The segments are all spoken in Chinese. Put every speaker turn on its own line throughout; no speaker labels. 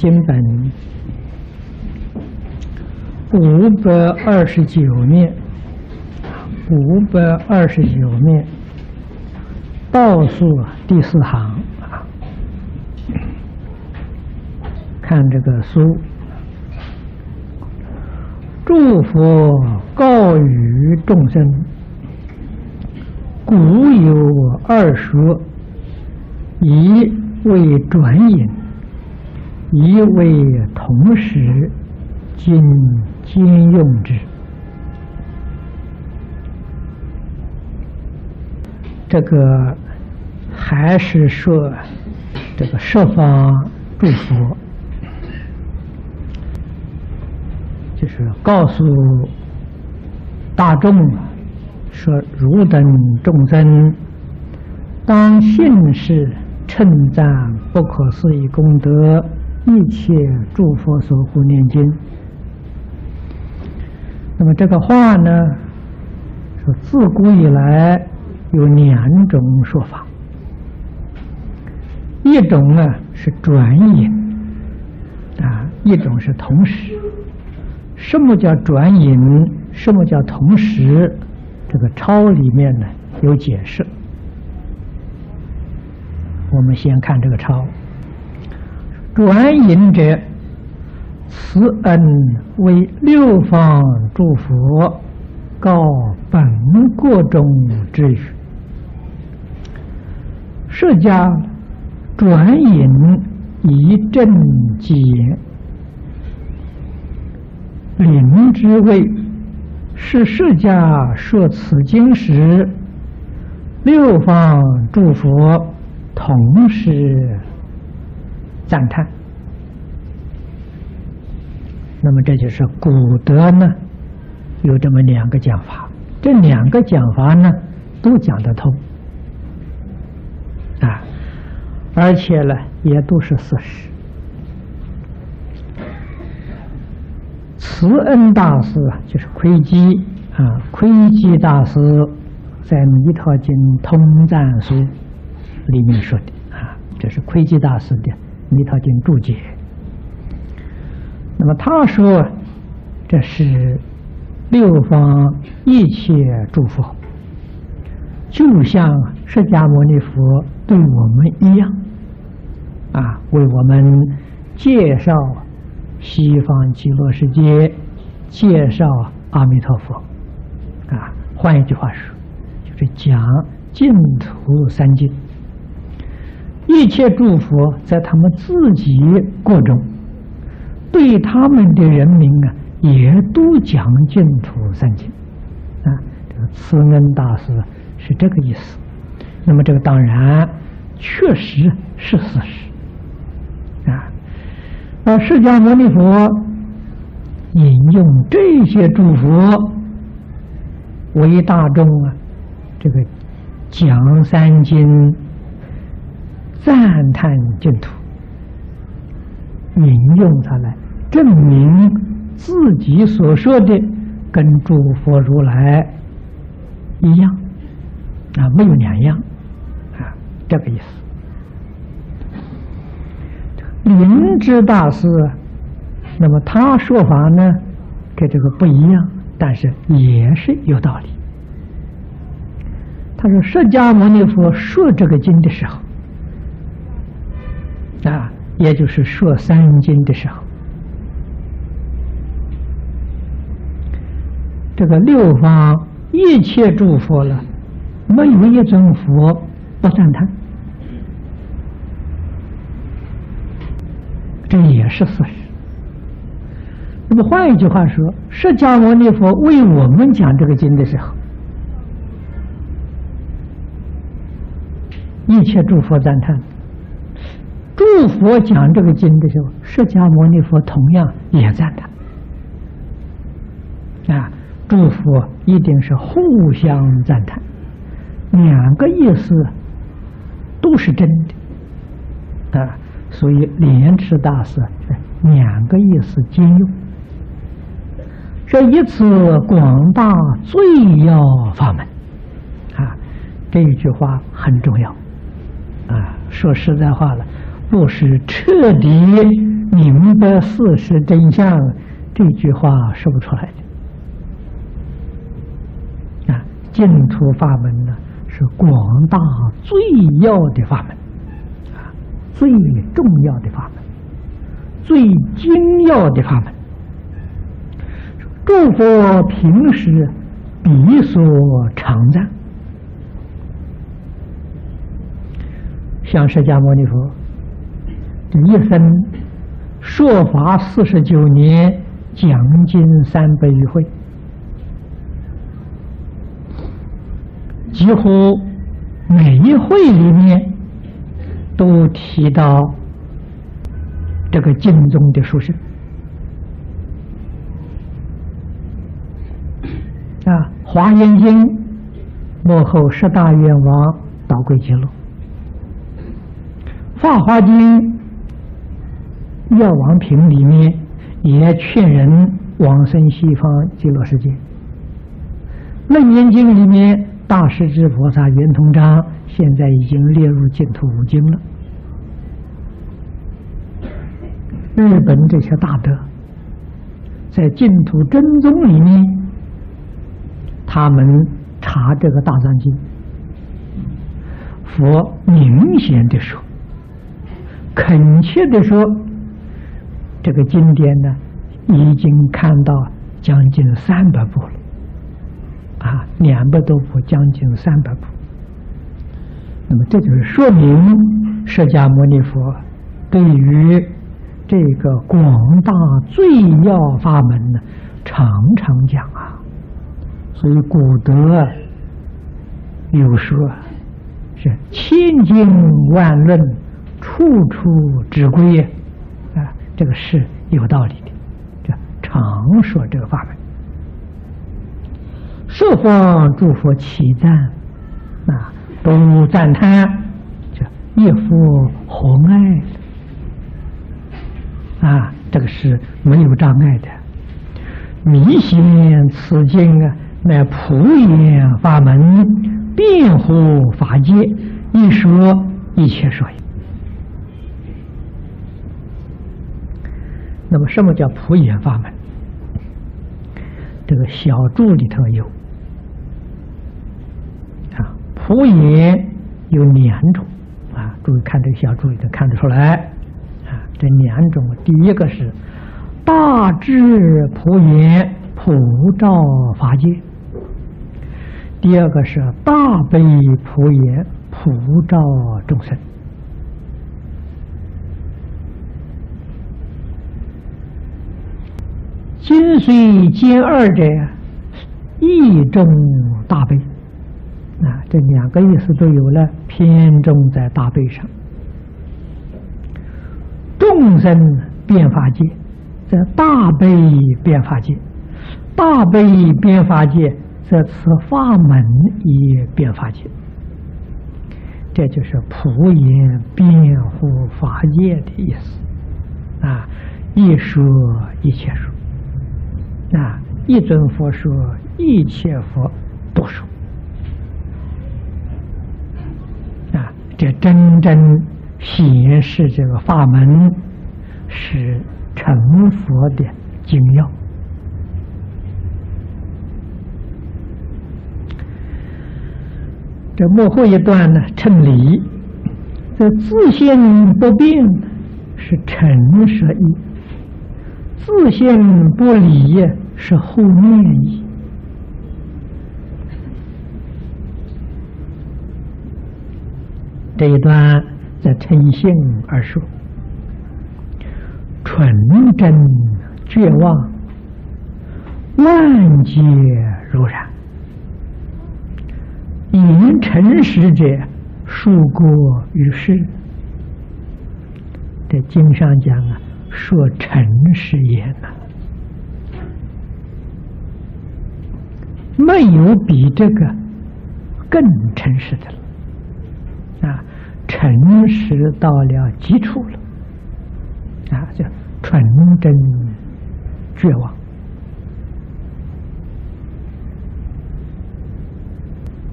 经本五百二十九面，五百二十九面，倒数第四行。啊，看这个书，祝福告于众生，古有二说，一为转引，一为同时，今兼用之。这个还是说这个设方祝福，就是告诉大众说，汝等众生当信是称赞不可思议功德，一切诸佛所护念经。那么这个话呢，说自古以来有两种说法，一种呢是转引，啊，一种是同时。什么叫转引？什么叫同时？这个抄里面呢有解释。我们先看这个抄，转引者，慈恩为六方诸佛告本国中之语。释迦转引以正解，灵之谓是释迦说此经时，六方诸佛。同时赞叹，那么这就是古德呢，有这么两个讲法，这两个讲法呢都讲得通啊，而且呢也都是事实。慈恩大师啊，就是窥基啊，窥基大师在《弥陀经通赞书》。里面说的啊，这是窥基大师的《弥陀经》注解。那么他说，这是六方一切诸佛，就像释迦牟尼佛对我们一样，啊，为我们介绍西方极乐世界，介绍阿弥陀佛，啊，换一句话说，就是讲净土三经。一切诸佛在他们自己过中，对他们的人民啊，也都讲净土三经，啊，这个慈恩大师是这个意思。那么这个当然确实是事实，啊，而释迦牟尼佛引用这些诸佛为大众啊，这个讲三经。赞叹净土，引用它来证明自己所说的跟诸佛如来一样啊，没有两样啊，这个意思。灵芝大师，那么他说法呢，跟这个不一样，但是也是有道理。他说，释迦牟尼佛说这个经的时候。啊，也就是说三经的时候，这个六方一切诸佛了，没有一尊佛不赞叹，这也是事实。那么换一句话说，释迦牟尼佛为我们讲这个经的时候，一切诸佛赞叹。诸佛讲这个经的时候，释迦牟尼佛同样也赞叹。啊，诸佛一定是互相赞叹，两个意思都是真的。啊，所以莲池大师两个意思兼用，这一次广大最要法门。啊，这一句话很重要。啊，说实在话了。不是彻底明白事实真相，这句话说不出来的。啊，净土法门呢，是广大最要的法门，啊，最重要的法门，最精要的法门。诸佛平时彼所常赞，像释迦牟尼佛一生说法四十九年，讲经三百余会，几乎每一会里面都提到这个经中的书生。啊，《华严经》幕后十大愿王导归记录，《法华经》药王品里面也劝人往生西方极乐世界，《楞严经》里面大势至菩萨圆通章现在已经列入净土五经了。日本这些大德在净土真宗里面。他们查这个大藏经，佛明显的说，恳切的说，这个经典呢，已经看到将近三百部了，啊，两百多部，将近三百部。那么这就是说明释迦牟尼佛对于这个广大最要法门呢，常常讲啊。所以古德有说是千经万论，处处之归，这个是有道理的。这常说这个法门，受方诸佛齐赞啊，都赞叹，这一副宏爱啊，这个是没有障碍的。迷信此经啊。乃普眼法门，辩护法界，一说一切说也。那么，什么叫普眼法门？这个小注里头有啊，普眼有两种啊，注意看这个小注里头看得出来啊，这两种，第一个是大智普眼，普照法界。第二个是大悲普眼普照众生，精髓兼二者，意重大悲啊，这两个意思都有了，偏重在大悲上。众生变法界，在大悲变法界，大悲变法界。则此法门也变法界，这就是普言辩护法界的意思啊！一说一切说啊，一尊佛说一切佛都说。啊，这真正显示这个法门是成佛的精要。这幕后一段呢，称理，这自性不变是诚实意，自性不离是后面。这一段在称性而说，纯真绝望，万劫如然。言诚实者，数过于世。在经上讲啊，说诚实言呐，没有比这个更诚实的了。啊，诚实到了极处了，啊，叫纯真绝望。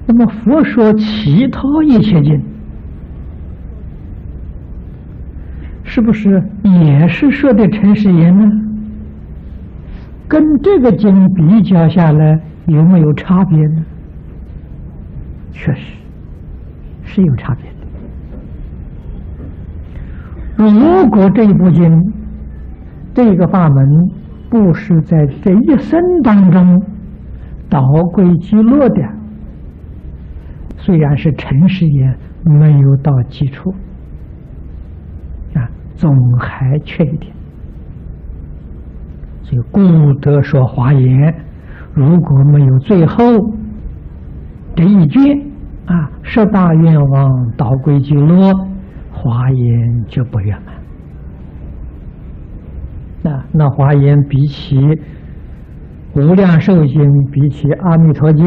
那么佛说其他一切经，是不是也是说的陈世言呢？跟这个经比较下来，有没有差别呢？确实是有差别的。如果这一部经这个法门不是在这一生当中导归极落的，虽然是尘世言，没有到基础，总还缺一点。所以故得说华严，如果没有最后这一卷啊，十大愿望导归极乐，华严就不圆满。那那华严比起无量寿经，比起阿弥陀经，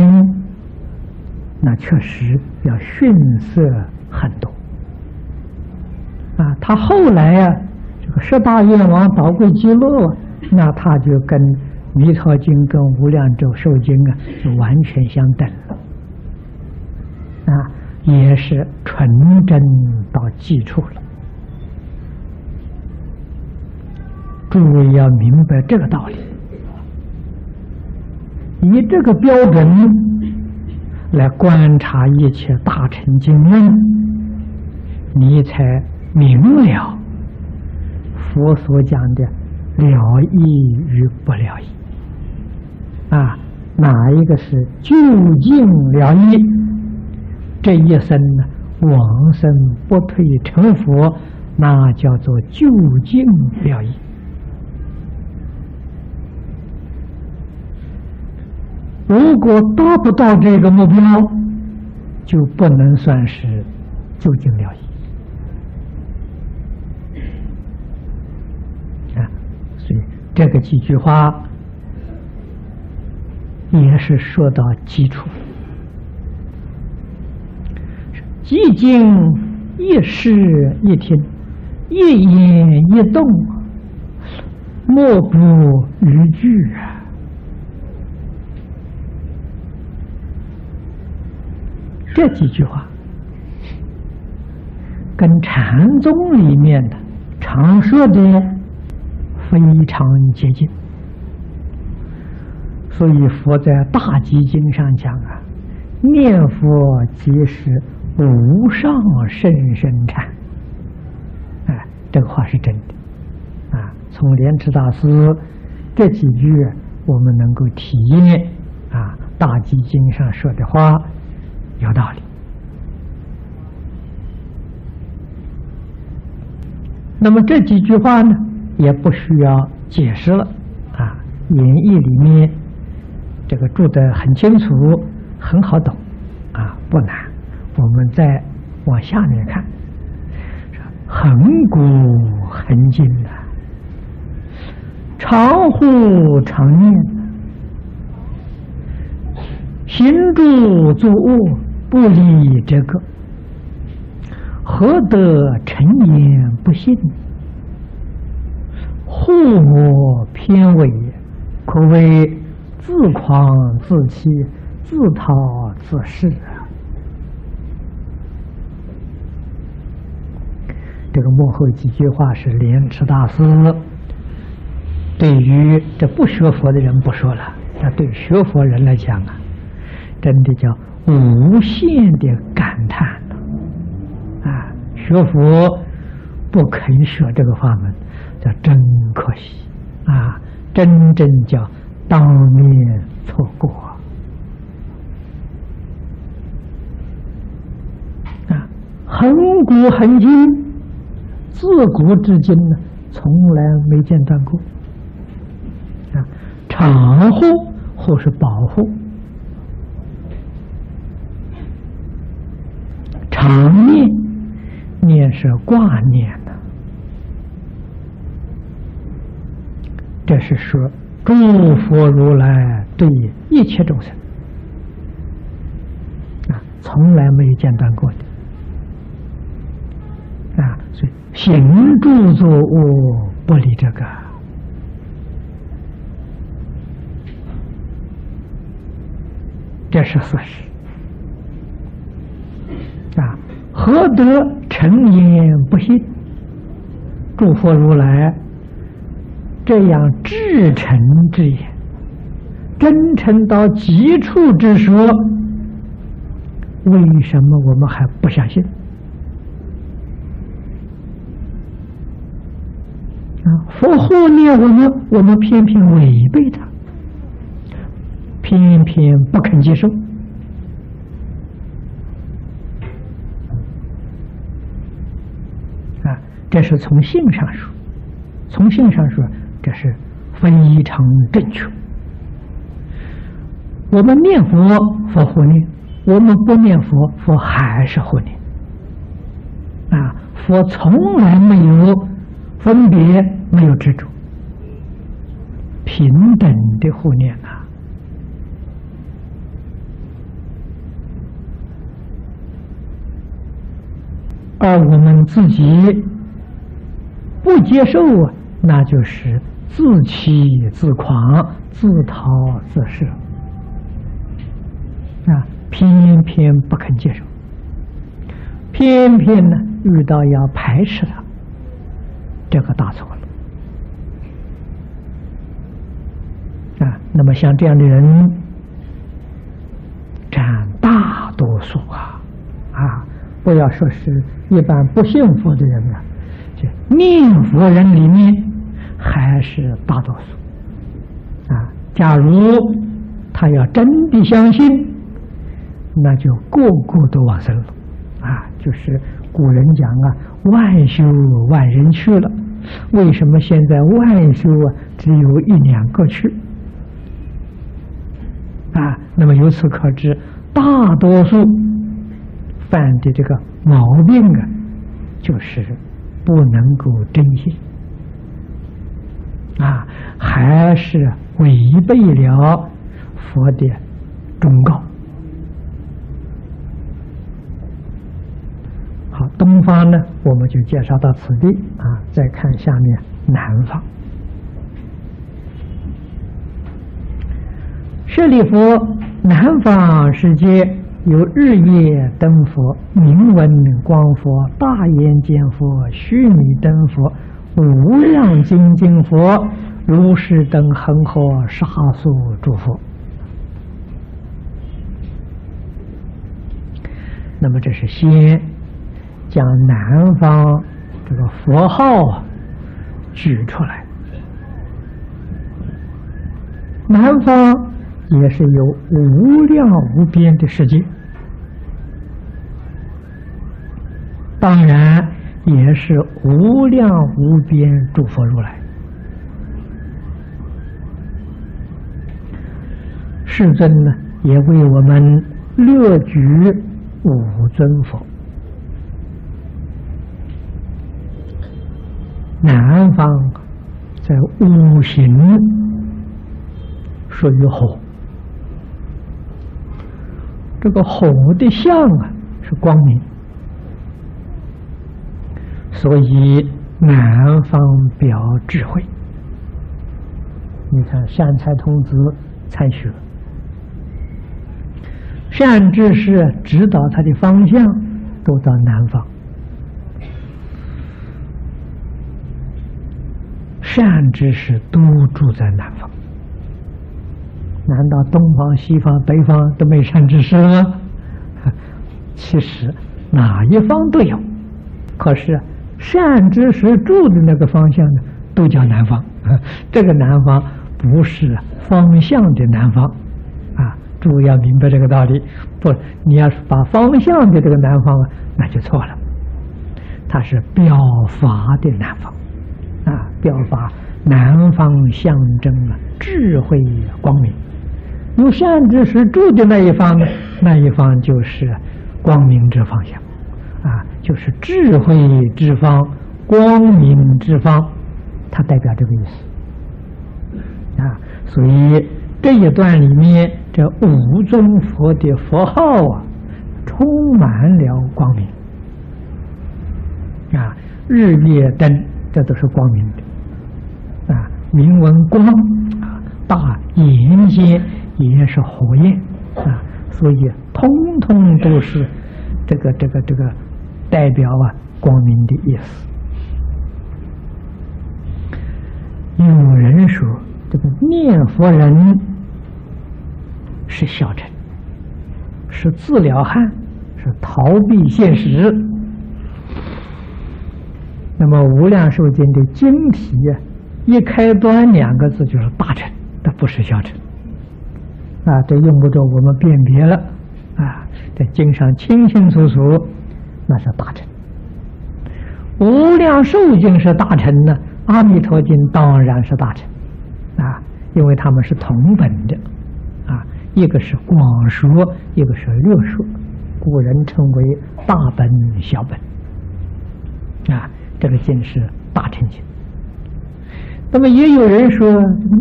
那确实要逊色很多。啊，他后来呀，这个十大愿望导归极乐。那他就跟《弥陀经》跟《无量寿寿经》啊，就完全相等了，啊，也是纯真到基础了。诸位要明白这个道理，以这个标准来观察一切大乘经论，你才明了佛所讲的。了义与不了义啊，哪一个是究竟了义？这一生呢，往生不退成佛，那叫做究竟了义。如果达不到这个目标，就不能算是究竟了义。这个几句话也是说到基础，寂静一视一听，一言一动，莫不逾矩啊！这几句话跟禅宗里面的常说的。非常接近，所以佛在《大集经》上讲啊，念佛即是无上甚深禅。哎，这个话是真的啊。从莲池大师这几句，我们能够体验啊，《大集经》上说的话有道理。那么这几句话呢？也不需要解释了，啊，演义里面这个注得很清楚，很好懂，啊，不难。我们再往下面看，恒古恒今的，常护常念，行住坐卧不离这个，何得成言不信？护我偏伟，可谓自狂自欺，自讨自是啊！这个幕后几句话是莲池大师对于这不学佛的人不说了，那对学佛人来讲啊，真的叫无限的感叹啊！学佛不肯学这个法门。叫真可惜啊！真正叫当面错过啊！恒古恒今，自古至今呢，从来没间断过啊！常护或是保护，常念念是挂念。这是说，诸佛如来对一切众生啊，从来没有间断过的啊，所以行住坐卧不离这个，这是事实啊。何得成言不信？诸佛如来这样至诚之言，真诚到极处之说，为什么我们还不相信？啊，佛护念我们，我们偏偏违背他，偏偏不肯接受。啊这是从性上说，从性上说，这是非常正确。我们念佛，佛护念；我们不念佛，佛还是护念。啊，佛从来没有分别，没有执着，平等的护念啊。而我们自己。不接受啊，那就是自欺自狂、自讨自舍啊！偏偏不肯接受，偏偏呢遇到要排斥他，这个大错了啊！那么像这样的人占大多数啊啊！不要说是一般不幸福的人了。念佛人里面还是大多数啊！假如他要真的相信，那就个个都往生了啊！就是古人讲啊，万修万人去了。为什么现在万修啊只有一两个去？啊，那么由此可知，大多数犯的这个毛病啊，就是。不能够真心啊，还是违背了佛的忠告。好，东方呢，我们就介绍到此地啊。再看下面南方，舍利佛，南方世界。有日夜灯佛、明文光佛、大眼见佛、须弥灯佛、无量精进佛、如是等恒河沙数诸佛。那么，这是先将南方这个佛号举出来。南方。也是有无量无边的世界，当然也是无量无边诸佛如来。世尊呢，也为我们列举五尊佛。南方在五行属于火。这个火的相啊是光明，所以南方表智慧。你看善财童子参学，善知识指导他的方向都到南方，善知识都住在南方。难道东方、西方、北方都没善知识吗？其实哪一方都有，可是善知识住的那个方向呢，都叫南方。这个南方不是方向的南方啊！注意要明白这个道理。不，你要是把方向的这个南方啊，那就错了。它是表法的南方啊，表法南方象征了智慧光明。有善知识住的那一方呢？那一方就是光明之方向，啊，就是智慧之方、光明之方，它代表这个意思，啊，所以这一段里面这五尊佛的佛号啊，充满了光明，啊，日月灯这都是光明的，啊，明文光啊，大眼睛。也是火焰。啊，所以通通都是这个这个这个代表啊光明的意思有人说，这个念佛人是小乘，是自了汉，是逃避现实。那么《无量寿经》的经题啊，一开端两个字就是大乘，它不是小乘。啊，这用不着我们辨别了。啊，在经上清清楚楚，那是大乘。无量寿经是大乘呢，阿弥陀经当然是大乘，啊，因为他们是同本的，啊，一个是广说，一个是略说，古人称为大本小本，啊，这个经是大乘经。那么也有人说，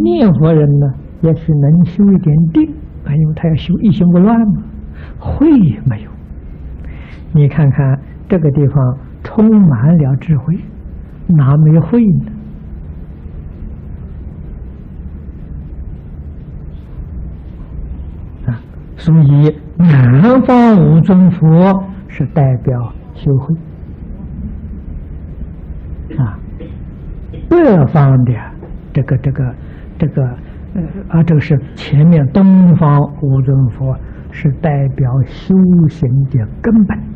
念佛人呢，也许能修一点定，啊，因为他要修一心不乱嘛，会没有？你看看这个地方。充满了智慧，哪没慧呢？啊，所以南方五尊佛是代表修慧，啊，北方的这个这个这个呃啊，这个是前面东方五尊佛是代表修行的根本。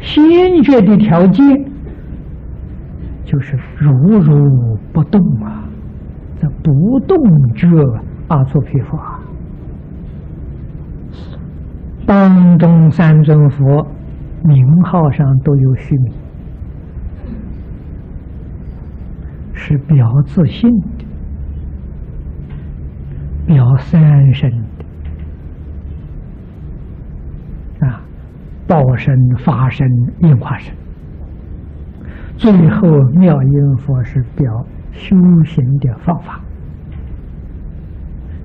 先决的条件就是如如不动啊，这不动觉阿弥陀佛，当中三尊佛名号上都有虚名，是表自信的，表三身。报身、法身、应化身，最后妙音佛是表修行的方法。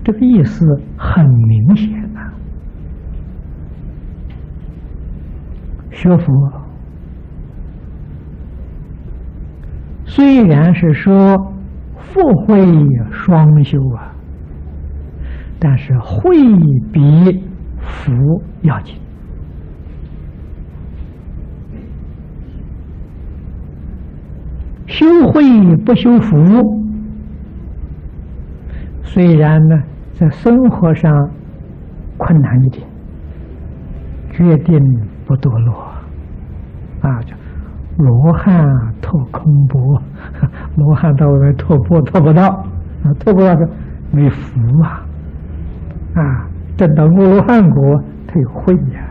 这个意思很明显啊。学佛虽然是说福慧双修啊，但是慧比福要紧。修慧不修福，虽然呢，在生活上困难一点，决定不堕落啊！叫罗汉脱空钵，罗汉到外面脱钵脱不到啊，脱不到的没福啊！啊，等到罗汉果，他有慧呀，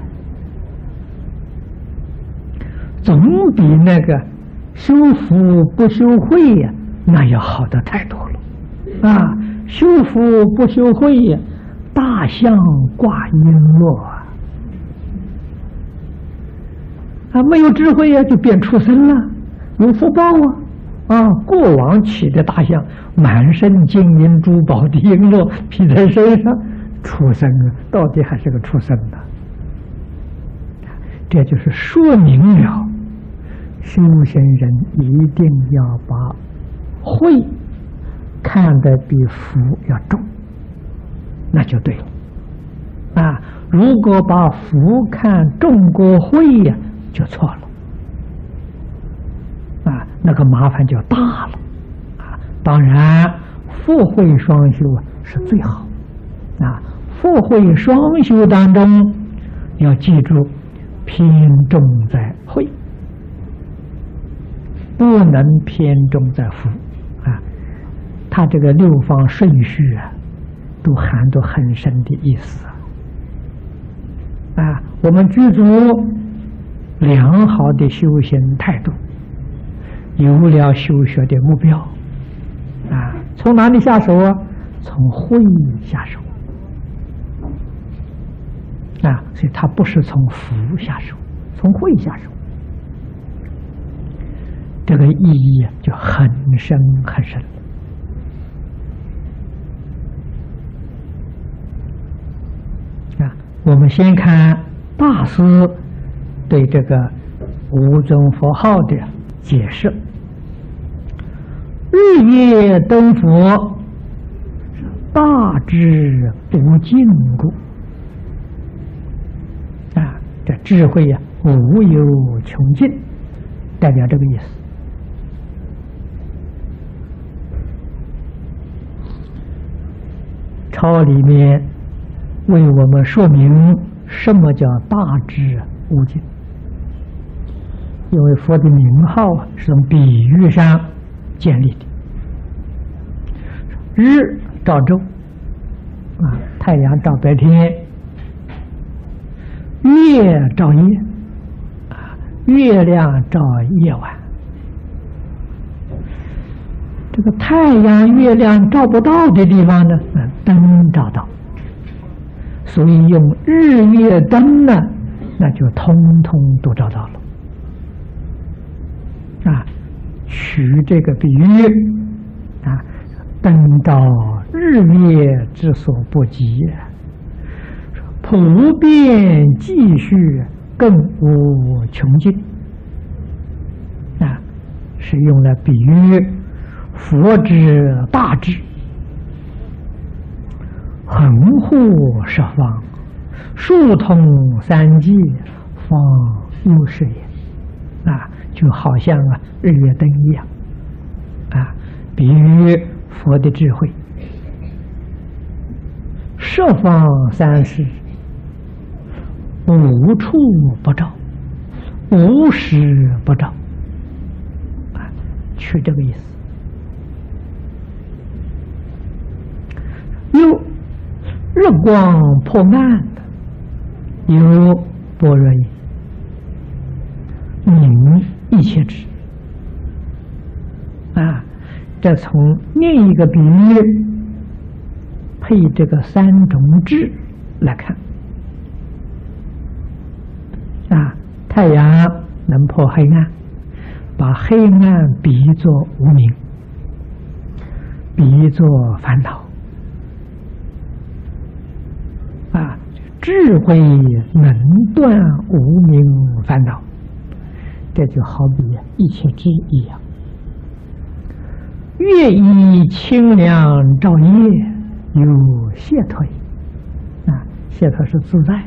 总比那个。修福不修慧呀，那要好的太多了啊！修福不修慧呀，大象挂璎珞啊！啊，没有智慧呀，就变畜生了，有福报啊！啊，过往起的大象，满身金银珠宝的璎珞披在身上，畜生啊，到底还是个畜生呢？这就是说明了。修行人一定要把慧看得比福要重，那就对了。啊，如果把福看重过慧呀，就错了。啊，那个麻烦就大了。啊，当然，福慧双修啊是最好。啊，福慧双修当中要记住，偏重在。不能偏重在福啊，他这个六方顺序啊，都含着很深的意思啊。我们具足良好的修行态度，有了修学的目标啊，从哪里下手啊？从慧下手啊，所以他不是从福下手，从慧下手。这个意义就很深很深啊！我们先看大师对这个五种佛号的解释：日夜灯佛，大智不尽故啊！这智慧呀，无有穷尽。代表这个意思。抄里面为我们说明什么叫大智无尽，因为佛的名号啊是从比喻上建立的。日照昼啊，太阳照白天；月照夜啊，月亮照夜晚。这个太阳、月亮照不到的地方呢，灯照到，所以用日月灯呢，那就通通都照到了。啊，取这个比喻啊，灯照日月之所不及，普遍继续更无穷尽。啊，是用来比喻。佛之大智，横护十方，疏通三界，方有是也。啊，就好像啊日月灯一样，啊，比喻佛的智慧，十方三世，无处不照，无时不照，啊，取这个意思。又日光破暗的，有般若眼，明一切智。啊，这从另一个比喻配这个三种智来看，啊，太阳能破黑暗，把黑暗比作无明，比作烦恼。啊智慧能断无明烦恼，这就好比一切智一样。月以清凉照夜，有解脱。啊，谢退是自在，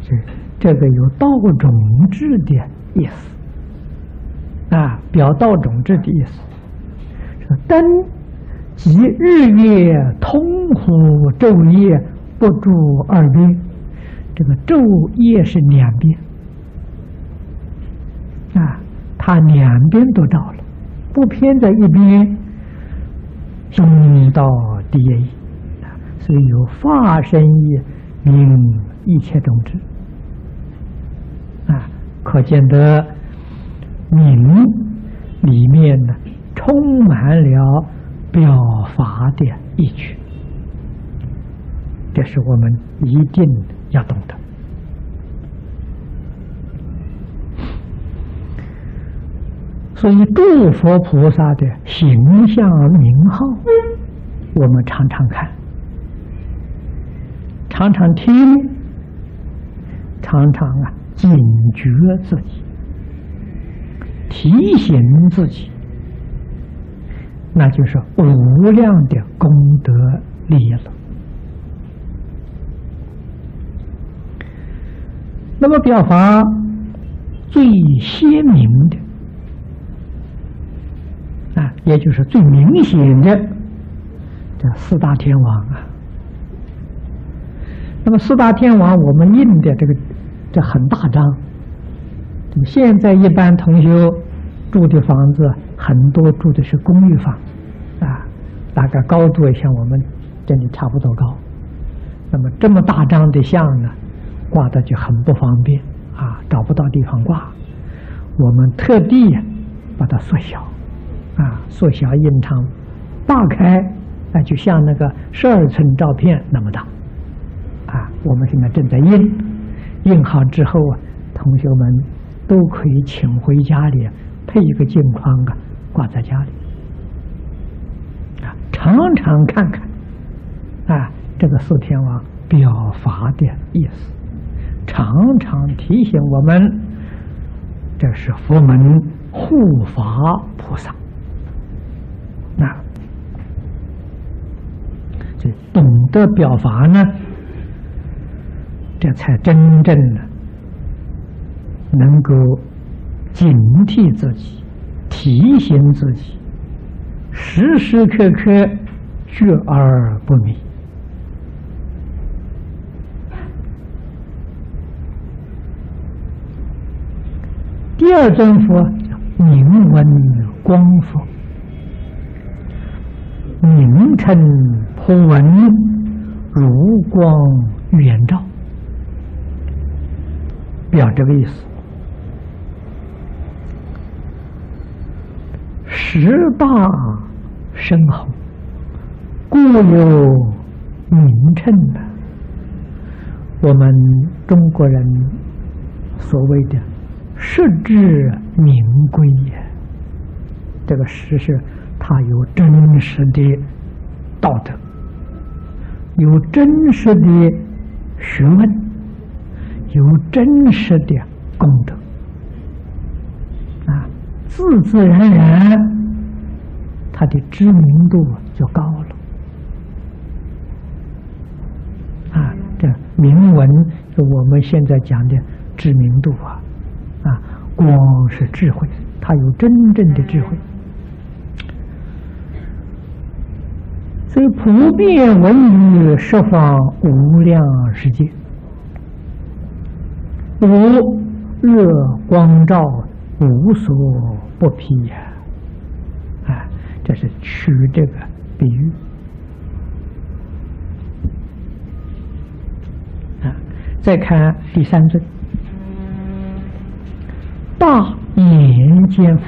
这这个有道种智的意思。啊，表道种智的意思，灯即日月通乎昼夜。不住二边，这个昼夜是两边。啊，它两边都照了，不偏在一边，中道第一。啊，所以有化身意明一切种子。啊，可见得明里面呢充满了表法的意趣。这是我们一定要懂得。所以，诸佛菩萨的形象名号，我们常常看，常常听，常常啊警觉自己，提醒自己，那就是无量的功德利益了。那么表法最鲜明的啊，也就是最明显的这四大天王啊。那么四大天王，我们印的这个这很大张。现在一般同学住的房子很多住的是公寓房啊，大概高度也像我们这里差不多高。那么这么大张的像呢？挂的就很不方便啊，找不到地方挂。我们特地把它缩小，啊，缩小印长，大开，那就像那个十二寸照片那么大，啊，我们现在正在印，印好之后啊，同学们都可以请回家里配一个镜框啊，挂在家里，啊，常常看看，啊，这个四天王表法的意思。常常提醒我们，这是佛门护法菩萨。那这懂得表法呢，这才真正的能够警惕自己，提醒自己，时时刻刻觉而不迷。第二尊佛叫明文光佛，名称普文，如光远照，表这个意思。十大深厚，故有名称的。我们中国人所谓的。实至名归也，这个实是他有真实的道德，有真实的学问，有真实的功德，啊，自自然然，他的知名度就高了。啊，这铭文是我们现在讲的知名度啊。光是智慧，他有真正的智慧，所以普遍闻于十方无量世界，无热光照，无所不披呀！啊，这是取这个比喻啊。再看第三尊。大眼肩腹，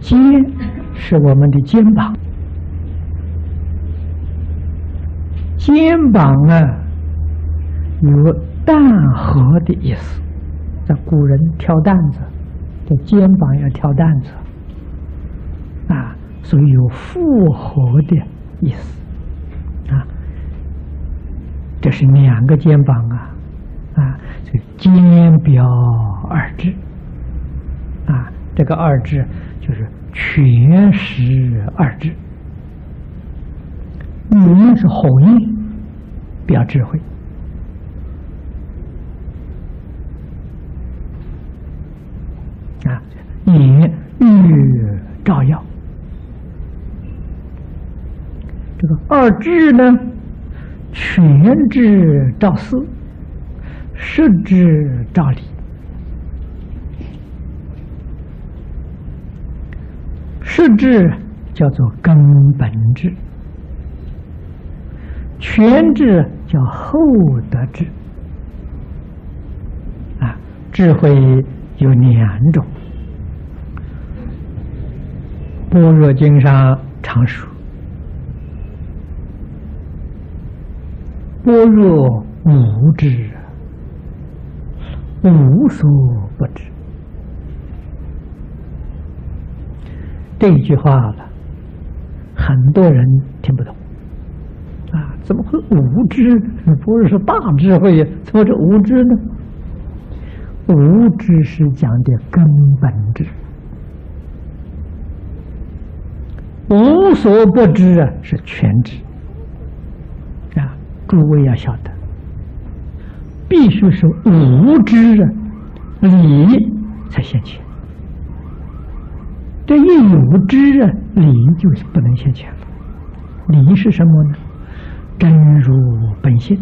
肩是我们的肩膀，肩膀啊有担合的意思。在古人挑担子，这肩膀要挑担子啊，所以有复合的意思啊。这是两个肩膀啊。啊，这肩表二字，啊，这个二字就是全实二字，名是红印，表智慧，啊，眼欲照耀，这个二智呢，全智照四。实之照理，实质叫做根本智，全智叫厚德智。啊，智慧有两种，《般若经》上常说：“般若无知。”无所不知，这一句话了，很多人听不懂。啊，怎么会无知？不是说大智慧呀？怎么是无知呢？无知是讲的根本智，无所不知啊，是全知。啊，诸位要晓得。必须是无知啊，理才现前。这一有知啊，理就不能现前了。理是什么呢？真如本性，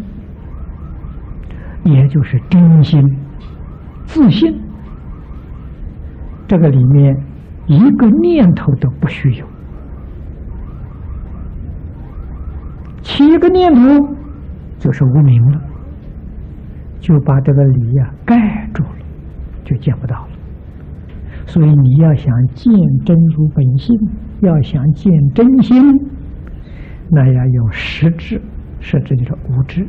也就是真心、自信。这个里面一个念头都不许有，七个念头就是无名了。就把这个理呀盖住了，就见不到了。所以你要想见真如本性，要想见真心，那要有实质，实质就是无知。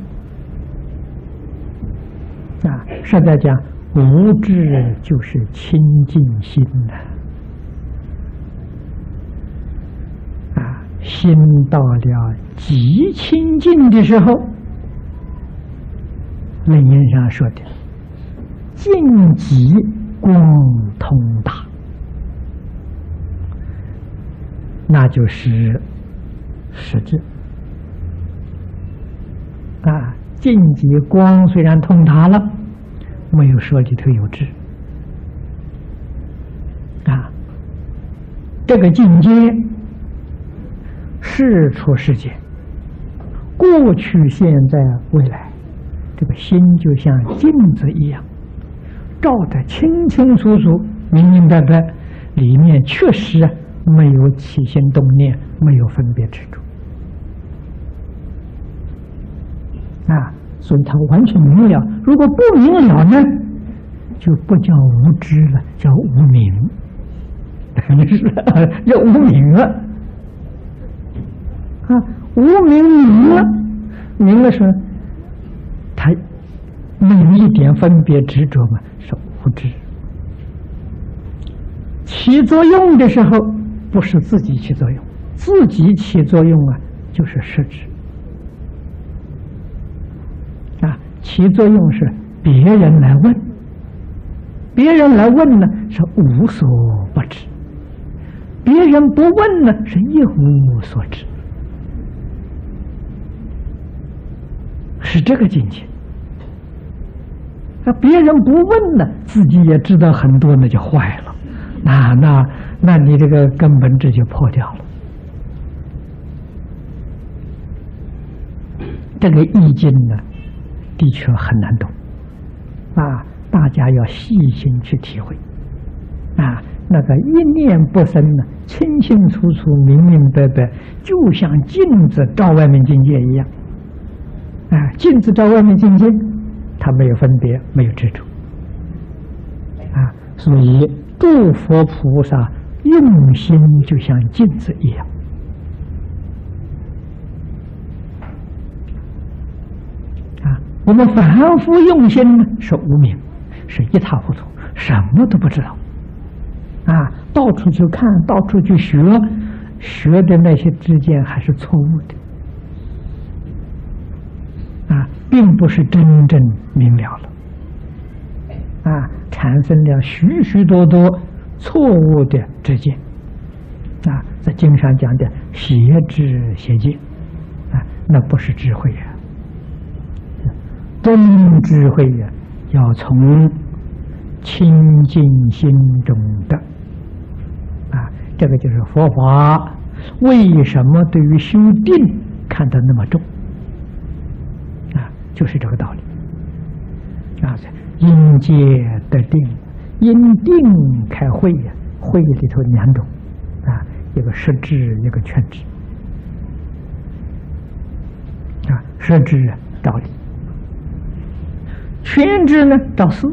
啊，实在讲，无知就是清净心呐。啊，心到了极清净的时候。《楞严》上说的：“静极光通达”，那就是实质啊。晋极光虽然通达了，没有说里头有智啊。这个境界，事出世界，过去、现在、未来。这个心就像镜子一样，照得清清楚楚、明明白白，里面确实没有起心动念，没有分别执着，啊，所以他完全明了。如果不明了呢，就不叫无知了，叫无明。是叫无明了啊！无明明了，明了是，没有一点分别执着嘛，是无知。起作用的时候，不是自己起作用，自己起作用啊，就是实质啊。起作用是别人来问，别人来问呢，是无所不知。别人不问呢，是一无所知，是这个境界。那别人不问呢，自己也知道很多，那就坏了。那那那你这个根本这就破掉了。这个意境呢，的确很难懂啊，大家要细心去体会啊。那个一念不生呢，清清楚楚、明明白白，就像镜子照外面境界一样。啊，镜子照外面境界，它没有分别，没有执着。啊，所以诸佛菩萨用心就像镜子一样。啊，我们反复用心呢，是无明，是一塌糊涂，什么都不知道。啊，到处去看，到处去学，学的那些知见还是错误的，啊，并不是真正明了了，啊，产生了许许多多错误的知见，啊，在经上讲的邪知邪见，啊，那不是智慧呀，真智慧呀，要从清净心中的。啊这个就是佛法，为什么对于修定看得那么重？就是这个道理。啊，因戒得定，因定开会呀，慧里头两种，啊，一个实质，一个全知。啊，实质道理，全知呢找四。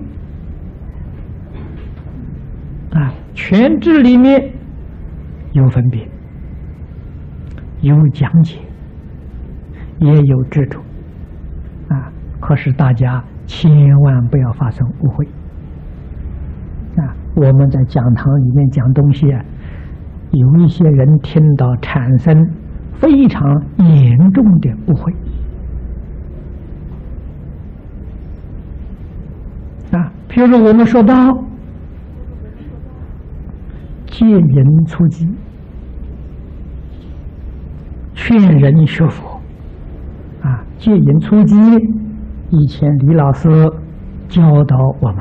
啊，全知里面。有分别，有讲解，也有执着，可是大家千万不要发生误会，啊！我们在讲堂里面讲东西啊，有一些人听到产生非常严重的误会，啊！譬如我们说到戒淫出击。劝人学佛，啊，戒淫出击，以前李老师教导我们，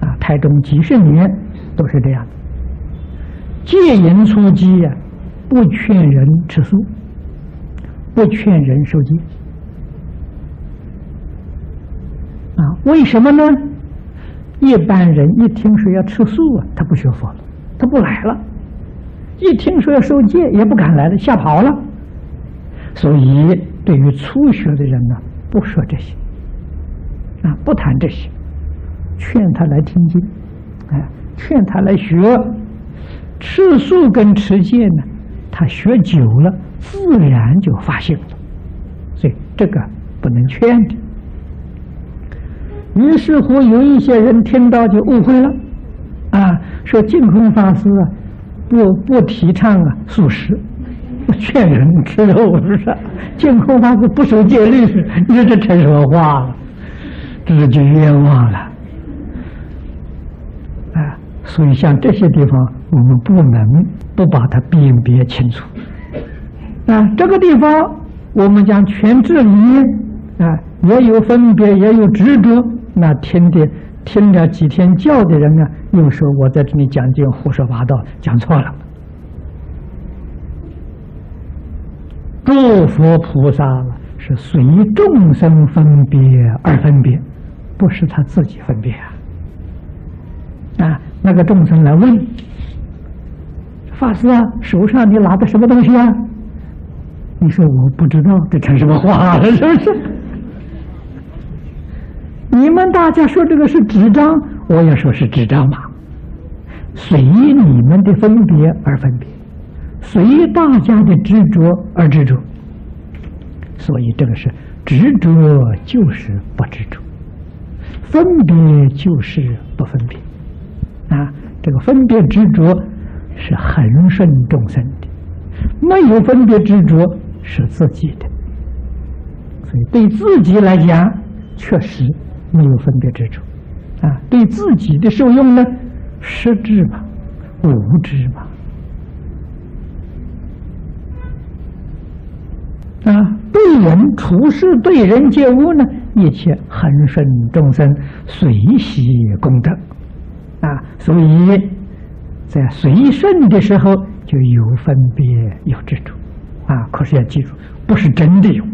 啊，台中几十年都是这样的。戒淫出击呀，不劝人吃素，不劝人受戒，啊，为什么呢？一般人一听说要吃素啊，他不学佛了，他不来了；一听说要受戒，也不敢来了，吓跑了。所以，对于初学的人呢，不说这些，啊，不谈这些，劝他来听经，哎，劝他来学吃素跟持戒呢，他学久了，自然就发现了，所以这个不能劝的。于是乎，有一些人听到就误会了，啊，说净空法师啊，不不提倡啊素食。劝人吃肉是不是？净空法师不守戒律，你说这成什么话了？这就冤枉了。啊，所以像这些地方，我们不能不把它辨别清楚。啊，这个地方我们讲全智理，啊，也有分别，也有执着。那听的听了几天教的人呢，又说我在这里讲经胡说八道，讲错了。诸佛菩萨是随众生分别而分别，不是他自己分别啊。啊，那个众生来问法师啊，手上你拿的什么东西啊？你说我不知道，这成什么话了？是不是？你们大家说这个是纸张，我也说是纸张嘛。随你们的分别而分别，随大家的执着而执着。所以这个是执着就是不执着，分别就是不分别。啊，这个分别执着是恒顺众生的，没有分别执着是自己的。所以对自己来讲，确实。没有分别执着，啊，对自己的受用呢，失智嘛，无知嘛，啊，对人处事，对人接物呢，一切恒顺众生，随喜功德，啊，所以在随顺的时候就有分别有执着，啊，可是要记住，不是真的有，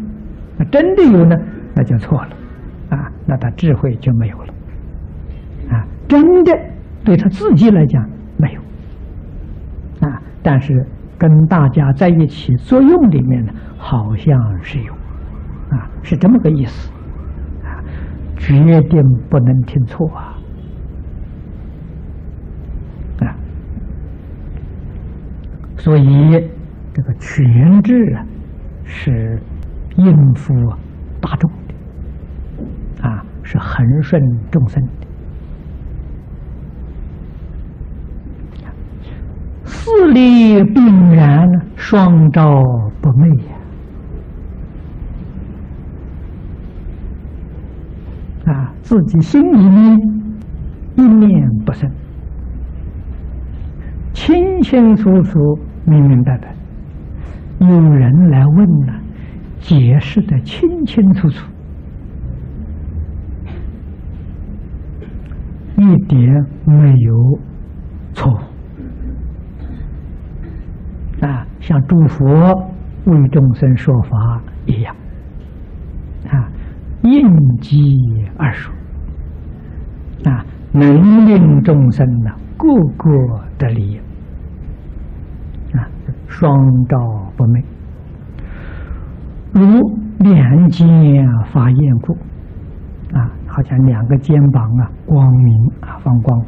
那真的有呢，那就错了。啊，那他智慧就没有了。啊，真的对他自己来讲没有。啊，但是跟大家在一起作用里面呢，好像是有。啊，是这么个意思。啊，决定不能听错啊。啊，所以这个全智啊，是应付大众的。啊，是恒顺众生的，四力并然，双照不昧呀！啊，自己心里面一念不生，清清楚楚、明明白白，有人来问了，解释的清清楚楚。一点没有错。啊，像诸佛为众生说法一样，应机而说啊，能令众生呢个个得利啊，双照不昧，如两肩发焰故。啊，好像两个肩膀啊，光明啊，放光。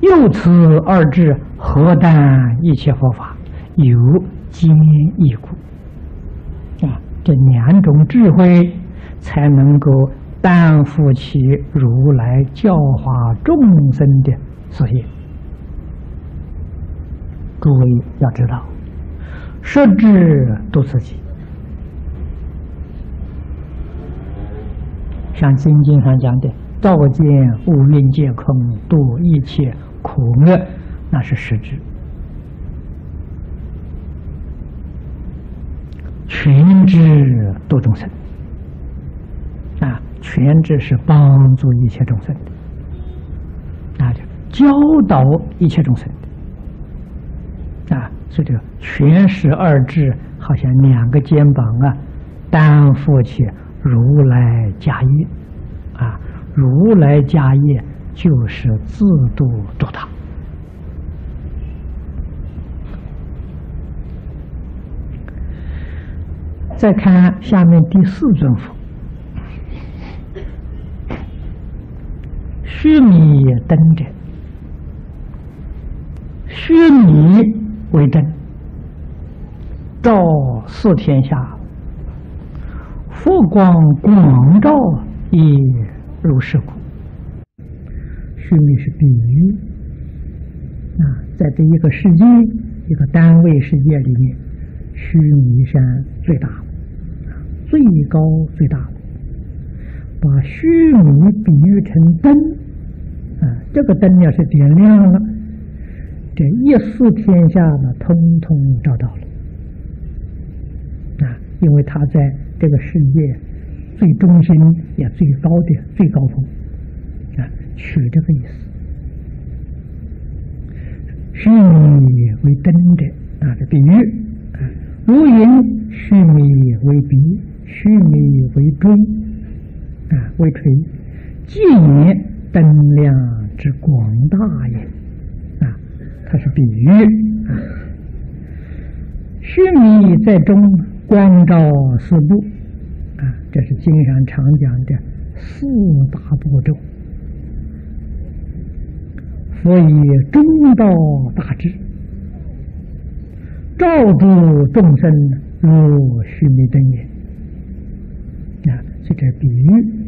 由此二智，何但一切佛法有坚义故？啊，这两种智慧才能够担负起如来教化众生的事业。诸位要知道，设智度自己。像经经上讲的“道见五蕴皆空，度一切苦厄”，那是实质。全知度众生啊，全知是帮助一切众生的，啊，教导一切众生的啊，所以这个全十二智好像两个肩膀啊，担负起。如来家业啊，如来家业就是自度度他。再看下面第四尊佛，须弥灯者，须弥为灯，照四天下。佛光广照也如是故，须弥是比喻。啊，在这一个世界一个单位世界里面，须弥山最大，最高最大，把须弥比喻成灯啊，这个灯要是点亮了，这一四天下呢，通通照到了啊，因为它在。这个世界最中心也最高的最高峰啊，取这个意思。须弥为灯者啊，这比喻啊，如云须弥为鼻，须弥为锥，啊，为锤，既以灯亮之广大也，啊，它是比喻啊。须弥在中，光照四部，啊，这是经常常讲的四大步骤。所以中道大智，照诸众生如须弥灯也。啊，是这比喻，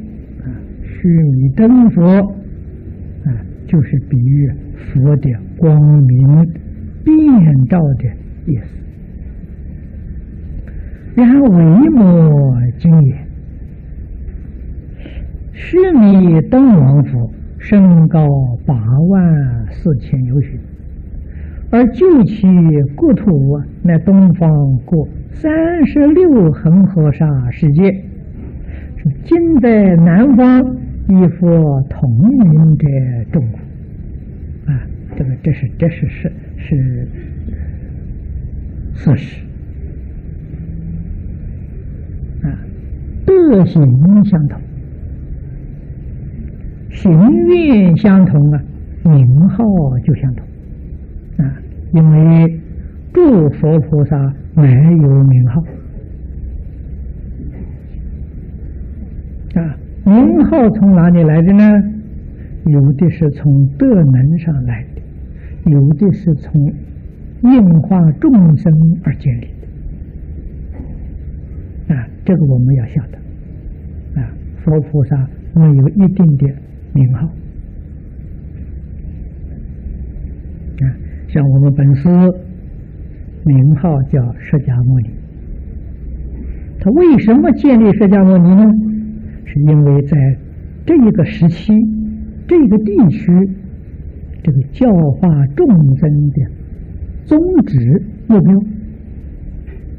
须弥灯佛啊，就是比喻佛的光明遍照的意思。然后为摩经也，须弥灯王佛。身高八万四千由旬，而就其国土乃东方过三十六恒河沙世界，说今在南方一佛同名的众啊，这个这是这是是是事实啊，德行相同。行愿相同啊，名号就相同啊，因为诸佛菩萨没有名号啊，名号从哪里来的呢？有的是从德能上来的，有的是从应化众生而建立的啊，这个我们要晓得啊，佛菩萨没有一定的。名号啊，像我们本师名号叫释迦牟尼，他为什么建立释迦牟尼呢？是因为在这一个时期、这个地区，这个教化众生的宗旨目标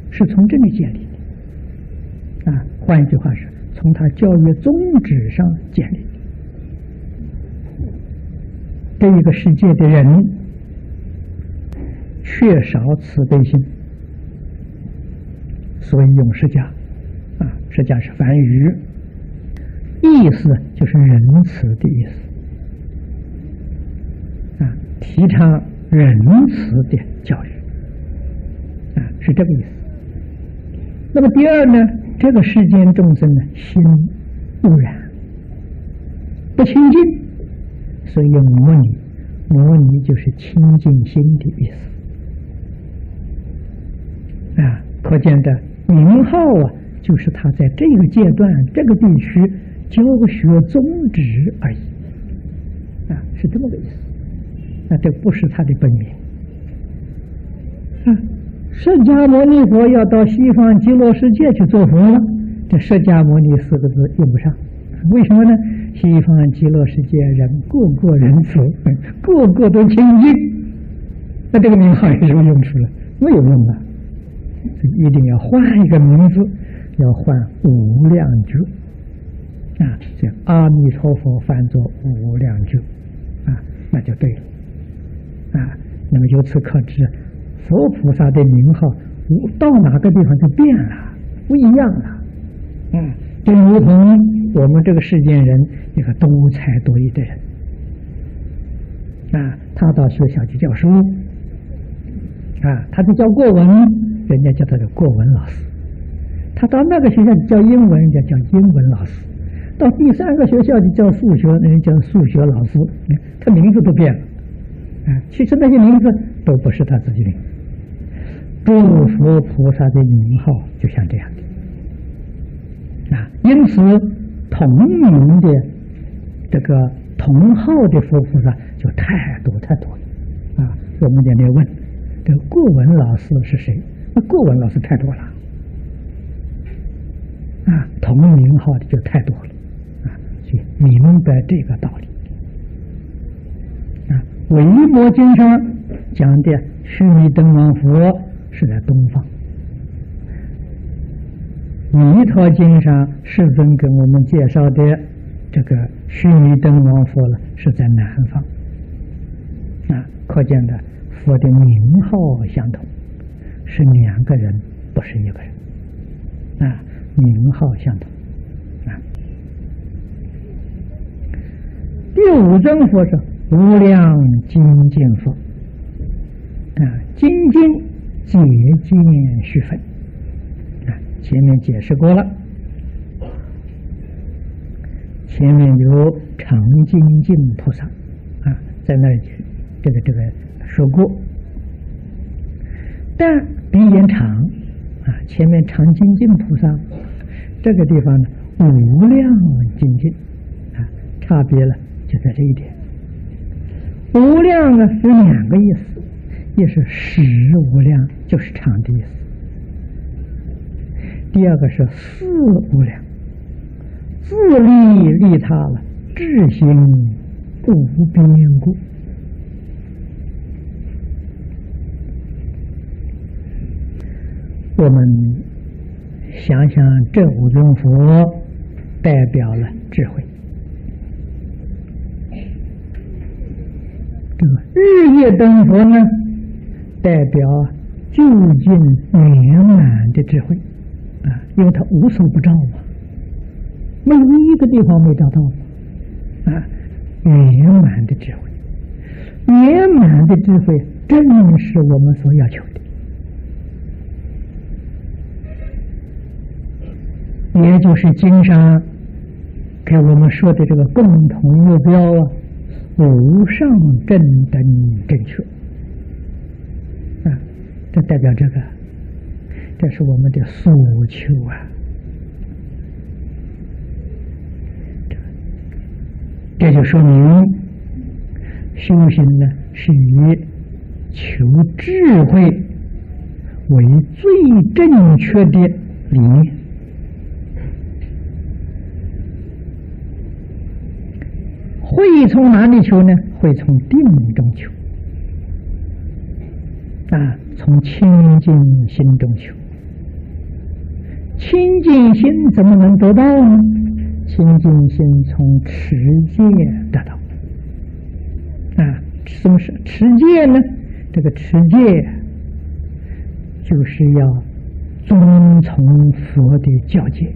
是从这里建立的啊。换一句话是从他教育宗旨上建立。这一个世界的人缺少慈悲心，所以用释迦啊，释迦是梵语，意思就是仁慈的意思啊，提倡仁慈的教育啊，是这个意思。那么第二呢，这个世间众生呢，心污染，不清净。所以用模拟，模拟就是清净心的意思啊。可见的名号啊，就是他在这个阶段、这个地区教学宗旨而已啊，是这么个意思。那这不是他的本名啊。释迦牟尼佛要到西方极乐世界去做佛了，这释迦牟尼四个字用不上，为什么呢？西方极乐世界人个个人慈，个个都清净，那这个名号有什么用处了？没有用啊！一定要换一个名字，要换无量觉啊！这阿弥陀佛翻作无量觉啊，那就对了啊。那么由此可知，佛菩萨的名号到哪个地方就变了，不一样了。嗯，就如同。我们这个世间人一个多才多艺的人啊，他到学校去教书啊，他就教过文，人家叫他的过文老师；他到那个学校教英文，人家叫英文老师；到第三个学校去教数学，人叫数学老师。他名字都变了啊，其实那些名字都不是他自己的。诸佛菩萨的名号就像这样的啊，因此。同名的这个同号的佛菩萨就太多太多了啊！我们在那问这个过文老师是谁？那过文老师太多了啊！同名号的就太多了！明白这个道理啊！《维摩经》上讲的须弥灯王佛是在东方。《弥陀经》上世尊给我们介绍的这个须弥灯王佛呢，是在南方啊，可见的佛的名号相同，是两个人不是一个人，啊，名号相同，啊。第五尊佛是无量精进佛，啊，精进解见虚分，啊，前面解释过了，前面有常精进菩萨，啊，在那里这个这个说过，但比言长，啊，前面常精进菩萨这个地方呢，无量精进，啊，差别了。就在这一点，无量呢有两个意思，一是实无量，就是长的意思；第二个是四无量，自利利他了，智行无边故。我们想想，这五尊佛代表了智慧。这个日夜灯佛呢，代表究竟圆满的智慧啊，因为它无所不照嘛，没有一个地方没找到啊，圆满的智慧，圆满的智慧正是我们所要求的，也就是经上给我们说的这个共同目标啊。无上正等正确啊，这代表这个，这是我们的诉求啊。这就说明修行呢是以求智慧为最正确的理念。会从哪里求呢？会从定中求啊，从清净心中求。清净心怎么能得到呢？清净心从持戒得到啊。什么是持戒呢？这个持戒就是要遵从佛的教诫